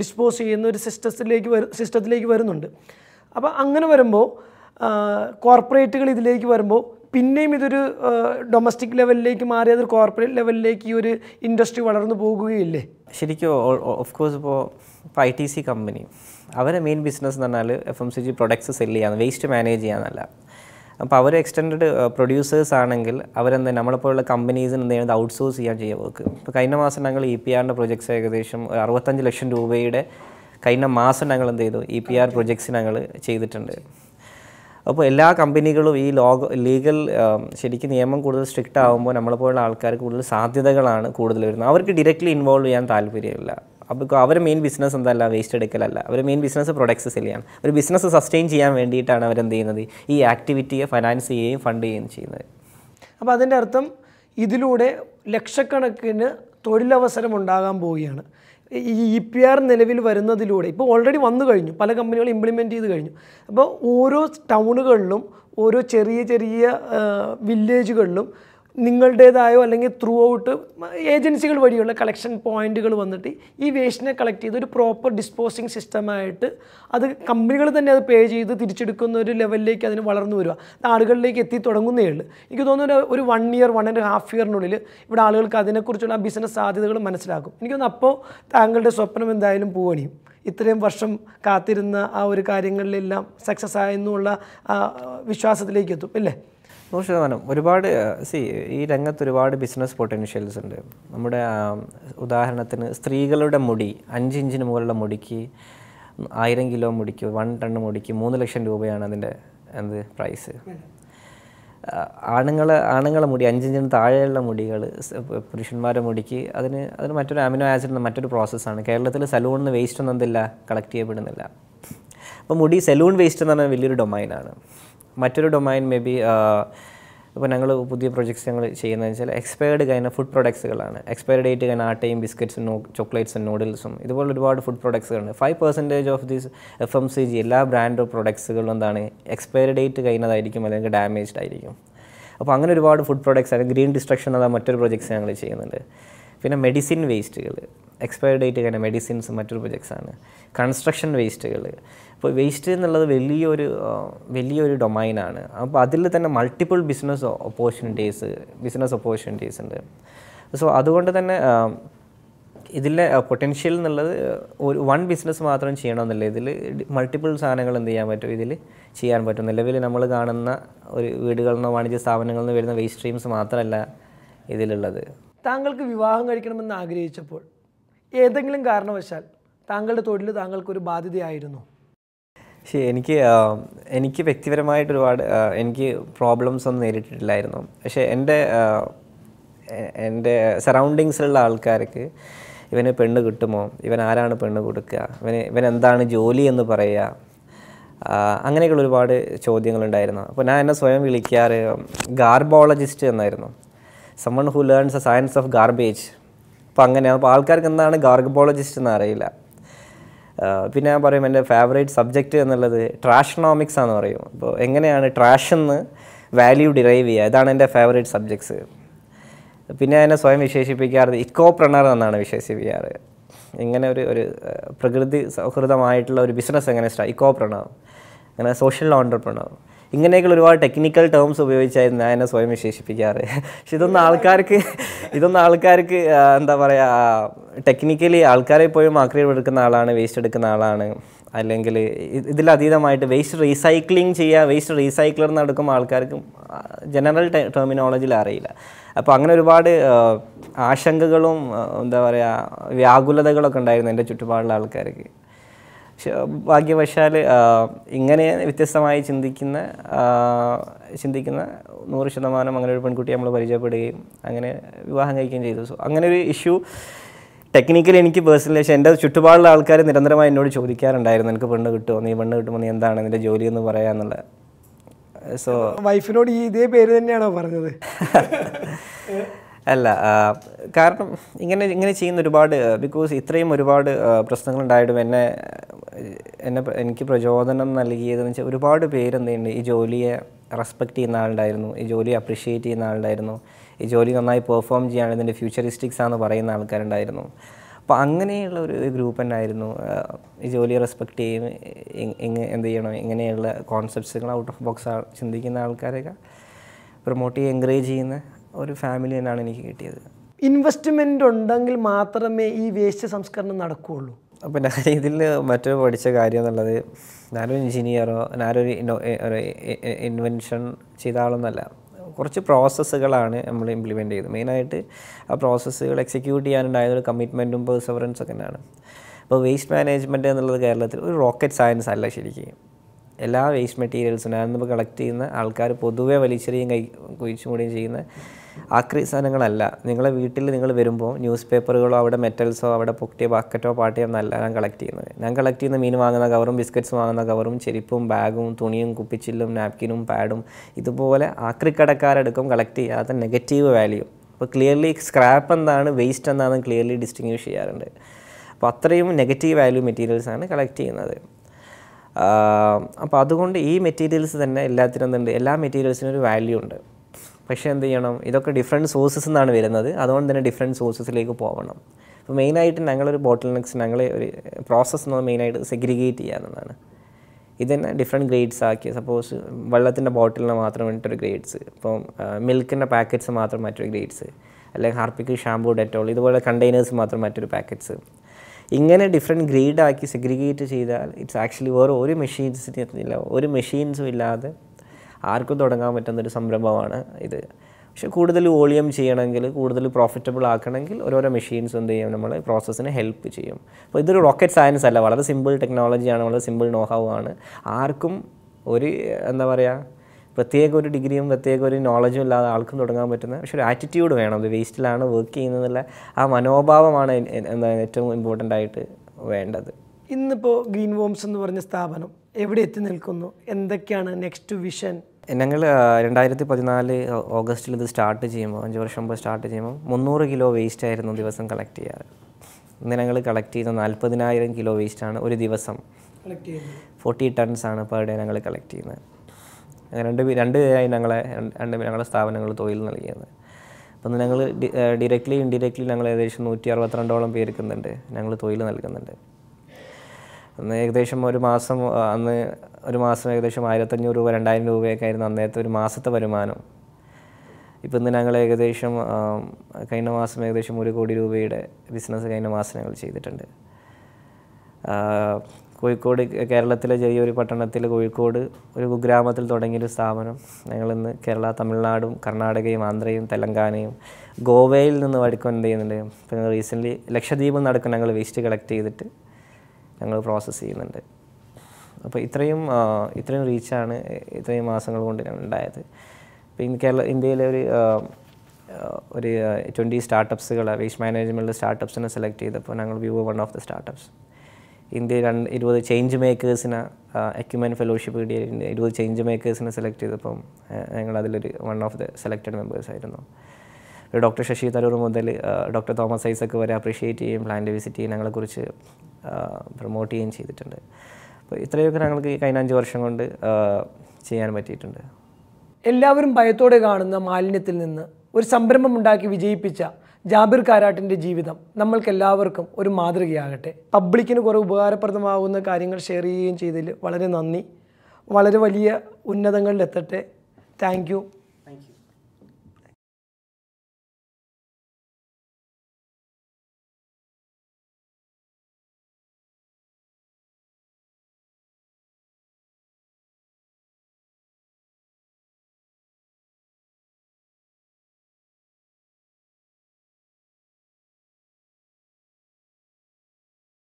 ഡിസ്പോസ് ചെയ്യുന്ന ഒരു സിസ്റ്റത്തിലേക്ക് വരു സിസ്റ്റത്തിലേക്ക് വരുന്നുണ്ട്. അപ്പോൾ അങ്ങനെ വരുമ്പോൾ കോർപ്പറേറ്റുകൾ ഇതിലേക്ക് വരുമ്പോൾ പിന്നെയും ഇതൊരു ഡൊമസ്റ്റിക് ലെവലിലേക്ക് മാറി അതൊരു കോർപ്പറേറ്റ് ലെവലിലേക്ക് ഈ ഒരു ഇൻഡസ്ട്രി വളർന്നു പോകുകയില്ലേ?
ശരിക്കും ഓഫ് കോഴ്സ് ഇപ്പോൾ ഇപ്പോൾ ഐ ടി സി കമ്പനി അവരെ മെയിൻ ബിസിനസ് എന്ന് പറഞ്ഞാൽ F M C G products sell ചെയ്യാൻ വേസ്റ്റ് മാനേജ് ചെയ്യാന്നല്ല. അപ്പോൾ അവർ എക്സ്റ്റൻഡ് പ്രൊഡ്യൂസേഴ്സ് ആണെങ്കിൽ അവരെന്താ നമ്മളെപ്പോലുള്ള കമ്പനീസിന് എന്ത് ചെയ്യുന്നത് ഔട്ട്സോഴ്സ് ചെയ്യാൻ ചെയ്യുക വർക്ക് ഇപ്പോൾ കഴിഞ്ഞ മാസം ഞങ്ങൾ ഇ പി ആറിന്റെ പ്രൊജക്ട്സ് ഏകദേശം അറുപത്തഞ്ച് ലക്ഷം രൂപയുടെ കഴിഞ്ഞ മാസം ഞങ്ങൾ എന്ത് ചെയ്തു? ഇ പി ആർ പ്രൊജക്ട്സ് ഞങ്ങൾ ചെയ്തിട്ടുണ്ട്. അപ്പോൾ എല്ലാ കമ്പനികളും ഈ ലോക ലീഗൽ ശരിക്കും നിയമം കൂടുതൽ സ്ട്രിക്റ്റ് ആകുമ്പോൾ നമ്മളെപ്പോലുള്ള ആൾക്കാർക്ക് കൂടുതൽ സാധ്യതകളാണ് കൂടുതൽ വരുന്നത്. അവർക്ക് ഡയറക്റ്റ്ലി ഇൻവോൾവ് ചെയ്യാൻ താല്പര്യമില്ല. അപ്പോൾ അവർ മെയിൻ ബിസിനസ് എന്തല്ല വേസ്റ്റ് എടുക്കലല്ല. അവർ മെയിൻ ബിസിനസ് പ്രൊഡക്ട്സ് സെൽ ചെയ്യാണ്. ഒരു ബിസിനസ് സസ്റ്റെയിൻ ചെയ്യാൻ വേണ്ടിയിട്ടാണ് അവരെന്ത് ചെയ്യുന്നത്? ഈ ആക്ടിവിറ്റിയെ ഫൈനാൻസ് ചെയ്യുകയും ഫണ്ട് ചെയ്യുകയും ചെയ്യുന്നത്.
അപ്പോൾ അതിന്റെ അർത്ഥം ഇതിലൂടെ ലക്ഷക്കണക്കിന് തൊഴിലവസരം ഉണ്ടാകാൻ പോവുകയാണ്. ഈ ഇ പി ആർ നിലവിൽ വരുന്നതിലൂടെ ഇപ്പോൾ ഓൾറെഡി വന്നു കഴിഞ്ഞു. പല കമ്പനികളും ഇംപ്ലിമെന്റ് ചെയ്ത് കഴിഞ്ഞു. അപ്പോൾ ഓരോ ടൗണുകളിലും ഓരോ ചെറിയ ചെറിയ വില്ലേജുകളിലും നിങ്ങളുടേതായോ അല്ലെങ്കിൽ ത്രൂ ഔട്ട് ഏജൻസികൾ വഴിയുള്ള കളക്ഷൻ പോയിന്റുകൾ വന്നിട്ട് ഈ വേസ്റ്റിനെ കളക്ട് ചെയ്ത് ഒരു പ്രോപ്പർ ഡിസ്പോസിങ് സിസ്റ്റമായിട്ട് അത് കമ്പനികൾ തന്നെ അത് പേ ചെയ്ത് തിരിച്ചെടുക്കുന്ന ഒരു ലെവലിലേക്ക് അതിന് വളർന്നു വരിക. ആളുകളിലേക്ക് എത്തി തുടങ്ങുന്നേ ഉള്ളൂ. എനിക്ക് തോന്നുന്നു ഒരു- one year one and half ഇയറിനുള്ളിൽ ഇവിടെ ആളുകൾക്ക് അതിനെക്കുറിച്ചുള്ള ബിസിനസ് സാധ്യതകൾ മനസ്സിലാക്കും എനിക്ക് തോന്നുന്നു അപ്പോൾ താങ്കളുടെ സ്വപ്നം എന്തായാലും പോവണിയും ഇത്രയും വർഷം കാത്തിരുന്ന ആ ഒരു കാര്യങ്ങളിലെല്ലാം സക്സസ് ആയെന്നുള്ള വിശ്വാസത്തിലേക്ക് എത്തും അല്ലേ?
നൂറ് ശതമാനം. ഒരുപാട് സി ഈ രംഗത്ത് ഒരുപാട് ബിസിനസ് പൊട്ടൻഷ്യൽസ് ഉണ്ട്. നമ്മുടെ ഉദാഹരണത്തിന് സ്ത്രീകളുടെ മുടി അഞ്ച് ഇഞ്ചിന് മുകളിലുള്ള മുടിക്ക് ആയിരം കിലോ മുടിക്ക് വൺ ടൺ മുടിക്ക് മൂന്ന് ലക്ഷം രൂപയാണ് അതിന്റെ എന്ത് പ്രൈസ് ആണുങ്ങൾ ആണുങ്ങളെ മുടി അഞ്ചിഞ്ചിന് താഴെയുള്ള മുടികൾ പുരുഷന്മാരുടെ മുടിക്ക് അതിന് അതിന് മറ്റൊരു അമിനോ ആസിഡ് മറ്റൊരു പ്രോസസ്സാണ് കേരളത്തിൽ സലൂണിൽ നിന്ന് വേസ്റ്റ് ഒന്നും എന്തില്ല കളക്ട് ചെയ്യപ്പെടുന്നില്ല. അപ്പോൾ മുടി സലൂൺ വേസ്റ്റ് എന്ന് പറഞ്ഞാൽ വലിയൊരു ഡൊമൈനാണ് മറ്റൊരു ഡൊമൈൻ മേ ബി ഇപ്പോൾ ഞങ്ങൾ പുതിയ പ്രൊജക്ട്സ് ഞങ്ങൾ ചെയ്യുന്നത് വെച്ചാൽ എക്സ്പയർഡ് കഴിഞ്ഞ ഫുഡ് പ്രൊഡക്ട്സുകളാണ് എക്സ്പയർഡ് ഡേറ്റ് കഴിഞ്ഞ ആട്ടയും ബിസ്ക്കറ്റ്സും ചോക്ലേറ്റ്സും നൂഡിൽസും ഇതുപോലെ ഒരുപാട് food പ്രൊഡക്ട്സുകളുണ്ട് five percentage of these F M C G എല്ലാ ബ്രാൻഡ് പ്രൊഡക്ട്സുകളും എന്താണ്? എക്സ്പയർ ഡേറ്റ് കഴിഞ്ഞതായിരിക്കും അല്ലെങ്കിൽ ഡാമേജ്ഡ് ആയിരിക്കും. അപ്പോൾ അങ്ങനെ ഒരുപാട് ഫുഡ് പ്രൊഡക്ട്സ് അല്ലെങ്കിൽ ഗ്രീൻ ഡിസ്ട്രക്ഷൻ എന്നുള്ള മറ്റൊരു പ്രൊജക്ട്സ് ഞങ്ങൾ ചെയ്യുന്നുണ്ട്. പിന്നെ മെഡിസിൻ വേസ്റ്റുകൾ എക്സ്പയർ ഡേറ്റ് കഴിഞ്ഞ മെഡിസിൻസ് മറ്റൊരു പ്രൊജക്ട്സാണ് കൺസ്ട്രക്ഷൻ വേസ്റ്റുകൾ അപ്പോൾ വേസ്റ്റ് എന്നുള്ളത് വലിയൊരു വലിയൊരു ഡൊമൈനാണ് അപ്പോൾ അതിൽ തന്നെ multiple business opportunities business opportunities ഉണ്ട്. സോ അതുകൊണ്ട് തന്നെ ഇതിലെ പൊട്ടൻഷ്യൽ എന്നുള്ളത് ഒരു വൺ ബിസിനസ് മാത്രം ചെയ്യണമെന്നില്ല. ഇതിൽ മൾട്ടിപ്പിൾ സാധനങ്ങൾ എന്ത് ചെയ്യാൻ പറ്റും? ഇതിൽ ചെയ്യാൻ പറ്റും. നിലവിൽ നമ്മൾ കാണുന്ന ഒരു വീടുകളിൽ നിന്നോ വാണിജ്യ സ്ഥാപനങ്ങളിൽ നിന്ന് വരുന്ന വേസ്റ്റ് സ്ട്രീംസ് മാത്രമല്ല ഇതിലുള്ളത്.
താങ്കൾക്ക് വിവാഹം കഴിക്കണമെന്ന് ആഗ്രഹിച്ചപ്പോൾ ഏതെങ്കിലും കാരണവശാൽ താങ്കളുടെ തൊഴിൽ താങ്കൾക്കൊരു ബാധ്യതയായിരുന്നു?
പക്ഷേ എനിക്ക് എനിക്ക് വ്യക്തിപരമായിട്ട് ഒരുപാട് എനിക്ക് പ്രോബ്ലംസ് ഒന്നും നേരിട്ടിട്ടില്ലായിരുന്നു. പക്ഷേ എന്റെ എന്റെ സറൗണ്ടിങ്സിലുള്ള ആൾക്കാർക്ക് ഇവന് പെണ്ണ് കിട്ടുമോ? ഇവൻ ആരാണ് പെണ്ണ് കൊടുക്കുക? ഇവന് ഇവൻ എന്താണ് ജോലി എന്ന് പറയുക? അങ്ങനെയൊക്കെയുള്ള ഒരുപാട് ചോദ്യങ്ങളുണ്ടായിരുന്നു. അപ്പോൾ ഞാൻ എന്നെ സ്വയം വിളിക്കാറ് ഗാർബോളജിസ്റ്റ് എന്നായിരുന്നു. Someone who learns a science of garbage അപ്പോൾ അങ്ങനെയാണ് അപ്പോൾ ആൾക്കാർക്ക് എന്താണ് ഗാർഗബോളജിസ്റ്റ് എന്ന് അറിയില്ല. പിന്നെ ഞാൻ പറയും എന്റെ ഫേവറേറ്റ് സബ്ജക്റ്റ് എന്നുള്ളത് ട്രാഷണോമിക്സ് ആണെന്ന് പറയും. അപ്പോൾ എങ്ങനെയാണ് ട്രാഷ് എന്ന് വാല്യൂ ഡിറൈവ് ചെയ്യുക? ഇതാണ് എന്റെ ഫേവറേറ്റ് സബ്ജക്ട്സ്. പിന്നെ എന്നെ സ്വയം വിശേഷിപ്പിക്കാറ് ഇക്കോ പ്രണർ എന്നാണ് വിശേഷിപ്പിക്കാറ്. ഇങ്ങനെ ഒരു ഒരു പ്രകൃതി സൗഹൃദമായിട്ടുള്ള ഒരു ബിസിനസ് എങ്ങനെ സ്റ്റാ ഇക്കോ പ്രണർ അങ്ങനെ സോഷ്യൽ ഓണ്ടർപ്രണർ. ഇങ്ങനെയൊക്കെയുള്ള ഒരുപാട് ടെക്നിക്കൽ ടേംസ് ഉപയോഗിച്ചായിരുന്നു ഞാൻ എന്നെ സ്വയം വിശേഷിപ്പിക്കാറ്. പക്ഷെ ഇതൊന്നും ആൾക്കാർക്ക് ഇതൊന്നും ആൾക്കാർക്ക് എന്താ പറയുക ടെക്നിക്കലി ആൾക്കാരെ പോയും ആക്രി എടുക്കുന്ന ആളാണ് വേസ്റ്റ് എടുക്കുന്ന ആളാണ്. അല്ലെങ്കിൽ ഇതിലതീതമായിട്ട് വേസ്റ്റ് റീസൈക്ലിംഗ് ചെയ്യുക വേസ്റ്റ് റീസൈക്ലർ നടക്കുമ്പോൾ ആൾക്കാർക്ക് ജനറൽ ടെർമിനോളജിയിൽ അറിയില്ല. അപ്പോൾ അങ്ങനെ ഒരുപാട് ആശങ്കകളും എന്താ പറയുക വ്യാകുലതകളൊക്കെ ഉണ്ടായിരുന്നു എന്റെ ചുറ്റുപാടുള്ള ആൾക്കാർക്ക്. ഭാഗ്യവശാൽ ഇങ്ങനെ വ്യത്യസ്തമായി ചിന്തിക്കുന്ന ചിന്തിക്കുന്ന നൂറ് ശതമാനം അങ്ങനെ ഒരു പെൺകുട്ടിയെ നമ്മൾ പരിചയപ്പെടുകയും അങ്ങനെ വിവാഹം കഴിക്കുകയും ചെയ്തു. സോ അങ്ങനെ ഒരു ഇഷ്യൂ ടെക്നിക്കലി എനിക്ക് പേഴ്സണലി പക്ഷേ എന്റെ ചുറ്റുപാടുള്ള ആൾക്കാർ നിരന്തരമായി എന്നോട് ചോദിക്കാറുണ്ടായിരുന്നു എനിക്ക് പെണ്ണ് കിട്ടുമോ നീ പെണ്ണ് കിട്ടുമോ നീ എന്താണ്? നിന്റെ ജോലി എന്ന് പറയാന്നുള്ളത് സോ
വൈഫിനോട് ഈ ഇതേ പേര് തന്നെയാണോ പറഞ്ഞത്?
അല്ല കാരണം ഇങ്ങനെ ഇങ്ങനെ ചെയ്യുന്ന ഒരുപാട് ബിക്കോസ് ഇത്രയും ഒരുപാട് പ്രശ്നങ്ങളുണ്ടായിട്ടും എന്നെ എന്നെ എനിക്ക് പ്രചോദനം നൽകിയതെന്ന് വെച്ചാൽ ഒരുപാട് പേരെന്ത് എന്തുണ്ട് ഈ ജോലിയെ റെസ്പെക്റ്റ് ചെയ്യുന്ന ആളുണ്ടായിരുന്നു ഈ ജോലിയെ അപ്രിഷ്യേറ്റ് ചെയ്യുന്ന ആളുണ്ടായിരുന്നു ഈ ജോലി നന്നായി പെർഫോം ചെയ്യാണ് ഇതിന്റെ ഫ്യൂച്ചറിസ്റ്റിക്സ് ആണെന്ന് പറയുന്ന ആൾക്കാരുണ്ടായിരുന്നു. അപ്പോൾ അങ്ങനെയുള്ള ഒരു ഗ്രൂപ്പ് തന്നെയായിരുന്നു ഈ ജോലിയെ റെസ്പെക്റ്റ് ചെയ്യും ഇങ്ങ എന്ത് ചെയ്യണം ഇങ്ങനെയുള്ള കോൺസെപ്റ്റ്സുകൾ ഔട്ട് ഓഫ് ബോക്സ് ചിന്തിക്കുന്ന ആൾക്കാരൊക്കെ പ്രൊമോട്ട് ചെയ്യുക എൻകറേജ് ചെയ്യുന്ന. ഒരു ഫാമിലി തന്നെയാണ് എനിക്ക് കിട്ടിയത്.
ഇൻവെസ്റ്റ്മെന്റ് ഉണ്ടെങ്കിൽ മാത്രമേ ഈ വേസ്റ്റ് സംസ്കരണം നടക്കുകയുള്ളൂ.
അപ്പോൾ ഞാൻ ഇതിൽ മറ്റൊരു പഠിച്ച കാര്യം എന്നുള്ളത് ഞാനൊരു എഞ്ചിനീയറോ ഞാനൊരു ഒരു ഇൻവെൻഷൻ ചെയ്ത ആളൊന്നല്ല. കുറച്ച് പ്രോസസ്സുകളാണ് നമ്മൾ ഇംപ്ലിമെന്റ് ചെയ്തത്. മെയിനായിട്ട് ആ പ്രോസസ്സുകൾ എക്സിക്യൂട്ട് ചെയ്യാനുണ്ടായതൊരു കമ്മിറ്റ്മെന്റും പെർസവറൻസ് ഒക്കെ തന്നെയാണ്. അപ്പോൾ വേസ്റ്റ് മാനേജ്മെന്റ് എന്നുള്ളത് കേരളത്തിൽ ഒരു റോക്കറ്റ് സയൻസ് അല്ല ശരിക്കും. എല്ലാ വേസ്റ്റ് മെറ്റീരിയൽസും ഞാൻ നമ്മൾ കളക്ട് ചെയ്യുന്ന ആൾക്കാർ പൊതുവെ വലിച്ചെറിയും കൈ കുഴിച്ചുമൂടുകയും ചെയ്യുന്ന ആക്രി സാധനങ്ങളല്ല. നിങ്ങളെ വീട്ടിൽ നിങ്ങൾ വരുമ്പോൾ ന്യൂസ് പേപ്പറുകളോ അവിടെ മെറ്റൽസോ അവിടെ പൊട്ടിയ ബക്കറ്റോ പാട്ടിയോ ഒന്നല്ല ഞാൻ കളക്ട് ചെയ്യുന്നത്. ഞാൻ കളക്ട് ചെയ്യുന്ന മീൻ വാങ്ങുന്ന കവറും ബിസ്ക്കറ്റ്സ് വാങ്ങുന്ന കവറും ചെരുപ്പും ബാഗും തുണിയും കുപ്പിച്ചില്ലും നാപ്കിനും പാഡും ഇതുപോലെ ആക്രിക്കടക്കാരെടുക്കും കളക്ട് ചെയ്യാത്ത നെഗറ്റീവ് വാല്യൂ അപ്പോൾ ക്ലിയർലി സ്ക്രാപ്പ് എന്താണ് വേസ്റ്റ് എന്താണ് ക്ലിയർലി ഡിസ്റ്റിങ്വിഷ് ചെയ്യാറുണ്ട്. അപ്പോൾ അത്രയും നെഗറ്റീവ് വാല്യൂ മെറ്റീരിയൽസാണ് കളക്ട് ചെയ്യുന്നത്. അപ്പോൾ അതുകൊണ്ട് ഈ മെറ്റീരിയൽസ് തന്നെ എല്ലാത്തിനും എന്തുണ്ട്? എല്ലാ മെറ്റീരിയൽസിനും ഒരു വാല്യൂ ഉണ്ട്. പക്ഷേ എന്ത് ചെയ്യണം? ഇതൊക്കെ ഡിഫറെന്റ് സോഴ്സസ് നിന്നാണ് വരുന്നത്. അതുകൊണ്ട് തന്നെ ഡിഫറെന്റ് സോഴ്സസിലേക്ക് പോകണം അപ്പോൾ മെയിനായിട്ട് ഞങ്ങളൊരു ബോട്ടിൽ നെക്സ് ഞങ്ങൾ ഒരു പ്രോസസ്സ് എന്ന് മെയിനായിട്ട് സെഗ്രിഗേറ്റ് ചെയ്യാവുന്നതാണ് ഇതന്നെ ഡിഫറെന്റ് ഗ്രേഡ്സ് ആക്കി. സപ്പോസ് വെള്ളത്തിന്റെ ബോട്ടിലിന് മാത്രം വേണ്ടിയിട്ടൊരു ഗ്രേഡ്സ് ഇപ്പം മിൽക്കിന്റെ പാക്കറ്റ്സ് മാത്രം മറ്റൊരു ഗ്രേഡ്സ് അല്ലെങ്കിൽ ഹാർപ്പിക്ക് ഷാമ്പൂ ഡെറ്റോൾ ഇതുപോലെ കണ്ടെയ്നേഴ്സ് മാത്രം മറ്റൊരു പാക്കറ്റ്സ് ഇങ്ങനെ ഡിഫറെന്റ് ഗ്രേഡ് ആക്കി സെഗ്രിഗേറ്റ് ചെയ്താൽ ഇറ്റ്സ് ആക്ച്വലി വേറെ ഒരു മെഷീൻസില്ല ഒരു മെഷീൻസും ഇല്ലാതെ ആർക്കും തുടങ്ങാൻ പറ്റുന്നൊരു സംരംഭമാണ് ഇത്. പക്ഷേ കൂടുതൽ വോളിയം ചെയ്യണമെങ്കിൽ കൂടുതൽ പ്രോഫിറ്റബിൾ ആക്കണമെങ്കിൽ ഓരോരോ മെഷീൻസ് എന്ത് ചെയ്യും? നമ്മൾ പ്രോസസ്സിനെ ഹെൽപ്പ് ചെയ്യും. അപ്പോൾ ഇതൊരു റോക്കറ്റ് സയൻസ് അല്ല. വളരെ സിമ്പിൾ ടെക്നോളജിയാണ് വളരെ സിമ്പിൾ നോഹാവ് ആണ്. ആർക്കും ഒരു എന്താ പറയുക പ്രത്യേക ഒരു ഡിഗ്രിയും പ്രത്യേക ഒരു നോളജും ഇല്ലാതെ ആൾക്കും തുടങ്ങാൻ പറ്റുന്ന പക്ഷെ ഒരു ആറ്റിറ്റ്യൂഡ് വേണം. അത് വേസ്റ്റിലാണ് വർക്ക് ചെയ്യുന്നതെന്നുള്ള ആ മനോഭാവമാണ് എന്താ ഏറ്റവും ഇമ്പോർട്ടന്റ് ആയിട്ട് വേണ്ടത്.
ഇന്നിപ്പോൾ ഗ്രീൻ വോംസ് എന്ന് പറഞ്ഞ സ്ഥാപനം എവിടെ എത്തി നിൽക്കുന്നു? എന്തൊക്കെയാണ് നെക്സ്റ്റ് വിഷൻ
ഞങ്ങൾ രണ്ടായിരത്തി പതിനാല് ഓഗസ്റ്റിൽ ഇത് സ്റ്റാർട്ട് ചെയ്യുമ്പോൾ അഞ്ച് വർഷം മുമ്പ് സ്റ്റാർട്ട് ചെയ്യുമ്പോൾ മുന്നൂറ് കിലോ വേസ്റ്റ് ആയിരുന്നു ദിവസം കളക്ട് ചെയ്യാറ്. ഇന്ന് ഞങ്ങൾ കളക്ട് ചെയ്യുന്ന നാൽപ്പതിനായിരം കിലോ വേസ്റ്റ് ആണ് ഒരു ദിവസം. ഫോർട്ടി ടൺസ് ആണ് പെർ ഡേ ഞങ്ങൾ കളക്ട് ചെയ്യുന്നത്. രണ്ട് രണ്ട് പേരായി ഞങ്ങളെ രണ്ട് ഞങ്ങളുടെ സ്ഥാപനങ്ങൾ തൊഴിൽ നൽകിയത്. അപ്പം ഞങ്ങൾ ഡയറക്റ്റ്ലി ഇൻഡിറക്ട്ലി ഞങ്ങൾ ഏകദേശം നൂറ്റി അറുപത്തിരണ്ടോളം പേർക്കുന്നുണ്ട് ഞങ്ങൾ തൊഴിൽ നൽകുന്നുണ്ട്. അന്ന് ഏകദേശം ഒരു മാസം അന്ന് ഒരു മാസം ഏകദേശം ആയിരത്തഞ്ഞൂറ് രൂപ രണ്ടായിരം രൂപയൊക്കെ ആയിരുന്നു അന്നേരത്തെ ഒരു മാസത്തെ വരുമാനം. ഇപ്പം ഇന്ന് ഞങ്ങൾ ഏകദേശം കഴിഞ്ഞ മാസം ഏകദേശം ഒരു കോടി രൂപയുടെ ബിസിനസ് കഴിഞ്ഞ മാസം ഞങ്ങൾ ചെയ്തിട്ടുണ്ട്. കോഴിക്കോട് കേരളത്തിലെ ചെറിയൊരു പട്ടണത്തിൽ കോഴിക്കോട് ഒരു കുഗ്രാമത്തിൽ തുടങ്ങിയൊരു സ്ഥാപനം ഞങ്ങളിന്ന് കേരള തമിഴ്നാടും കർണാടകയും ആന്ധ്രയും തെലങ്കാനയും ഗോവയിൽ നിന്ന് വടക്കം എന്ത് ചെയ്യുന്നുണ്ട് പിന്നെ റീസെന്റ്ലി ലക്ഷദ്വീപ് നടക്കുന്ന ഞങ്ങൾ വേസ്റ്റ് കളക്ട് ചെയ്തിട്ട് ഞങ്ങൾ പ്രോസസ്സ് ചെയ്യുന്നുണ്ട്. അപ്പോൾ ഇത്രയും ഇത്രയും റീച്ചാണ് ഇത്രയും മാസങ്ങൾ കൊണ്ട് ഉണ്ടായത്. ഇപ്പം ഇന്ന് കേരള ഇന്ത്യയിലെ ഒരു ഒരു ട്വന്റി സ്റ്റാർട്ടപ്സുകൾ വേസ്റ്റ് മാനേജ്മെന്റ് സ്റ്റാർട്ടപ്സിനെ സെലക്ട് ചെയ്തപ്പോൾ ഞങ്ങൾ view one of the startups India രണ്ട് ഇരുപത് ചേഞ്ച് മേക്കേഴ്സിന് എക്യുപ്മെന്റ് ഫെലോഷിപ്പ് കിട്ടിയ ഇരുപത് ചേഞ്ച് മേക്കേഴ്സിനെ സെലക്ട് ചെയ്തപ്പം ഞങ്ങൾ അതിലൊരു one of the selected members ആയിരുന്നു. ഡോക്ടർ ശശി തരൂർ മുതൽ ഡോക്ടർ തോമസ് ഐസക്ക് വരെ അപ്രീഷിയേറ്റ് ചെയ്യും പ്ലാന്റ് വിസിറ്റ് ചെയ്യും ഞങ്ങളെക്കുറിച്ച് പ്രൊമോട്ട് ചെയ്യുകയും ചെയ്തിട്ടുണ്ട്. അപ്പോൾ ഇത്രയൊക്കെ ഞങ്ങൾക്ക് കഴിഞ്ഞ അഞ്ച് വർഷം കൊണ്ട് ചെയ്യാൻ പറ്റിയിട്ടുണ്ട്.
എല്ലാവരും ഭയത്തോടെ കാണുന്ന മാലിന്യത്തിൽ നിന്ന് ഒരു സംരംഭം ഉണ്ടാക്കി വിജയിപ്പിച്ച ജാബിർ കാരാട്ടിന്റെ ജീവിതം നമ്മൾക്കെല്ലാവർക്കും ഒരു മാതൃകയാകട്ടെ. പബ്ലിക്കിന് കുറേ ഉപകാരപ്രദമാകുന്ന കാര്യങ്ങൾ ഷെയർ ചെയ്യുകയും ചെയ്തതിൽ വളരെ നന്ദി. വളരെ വലിയ ഉന്നതങ്ങളിലെത്തട്ടെ താങ്ക്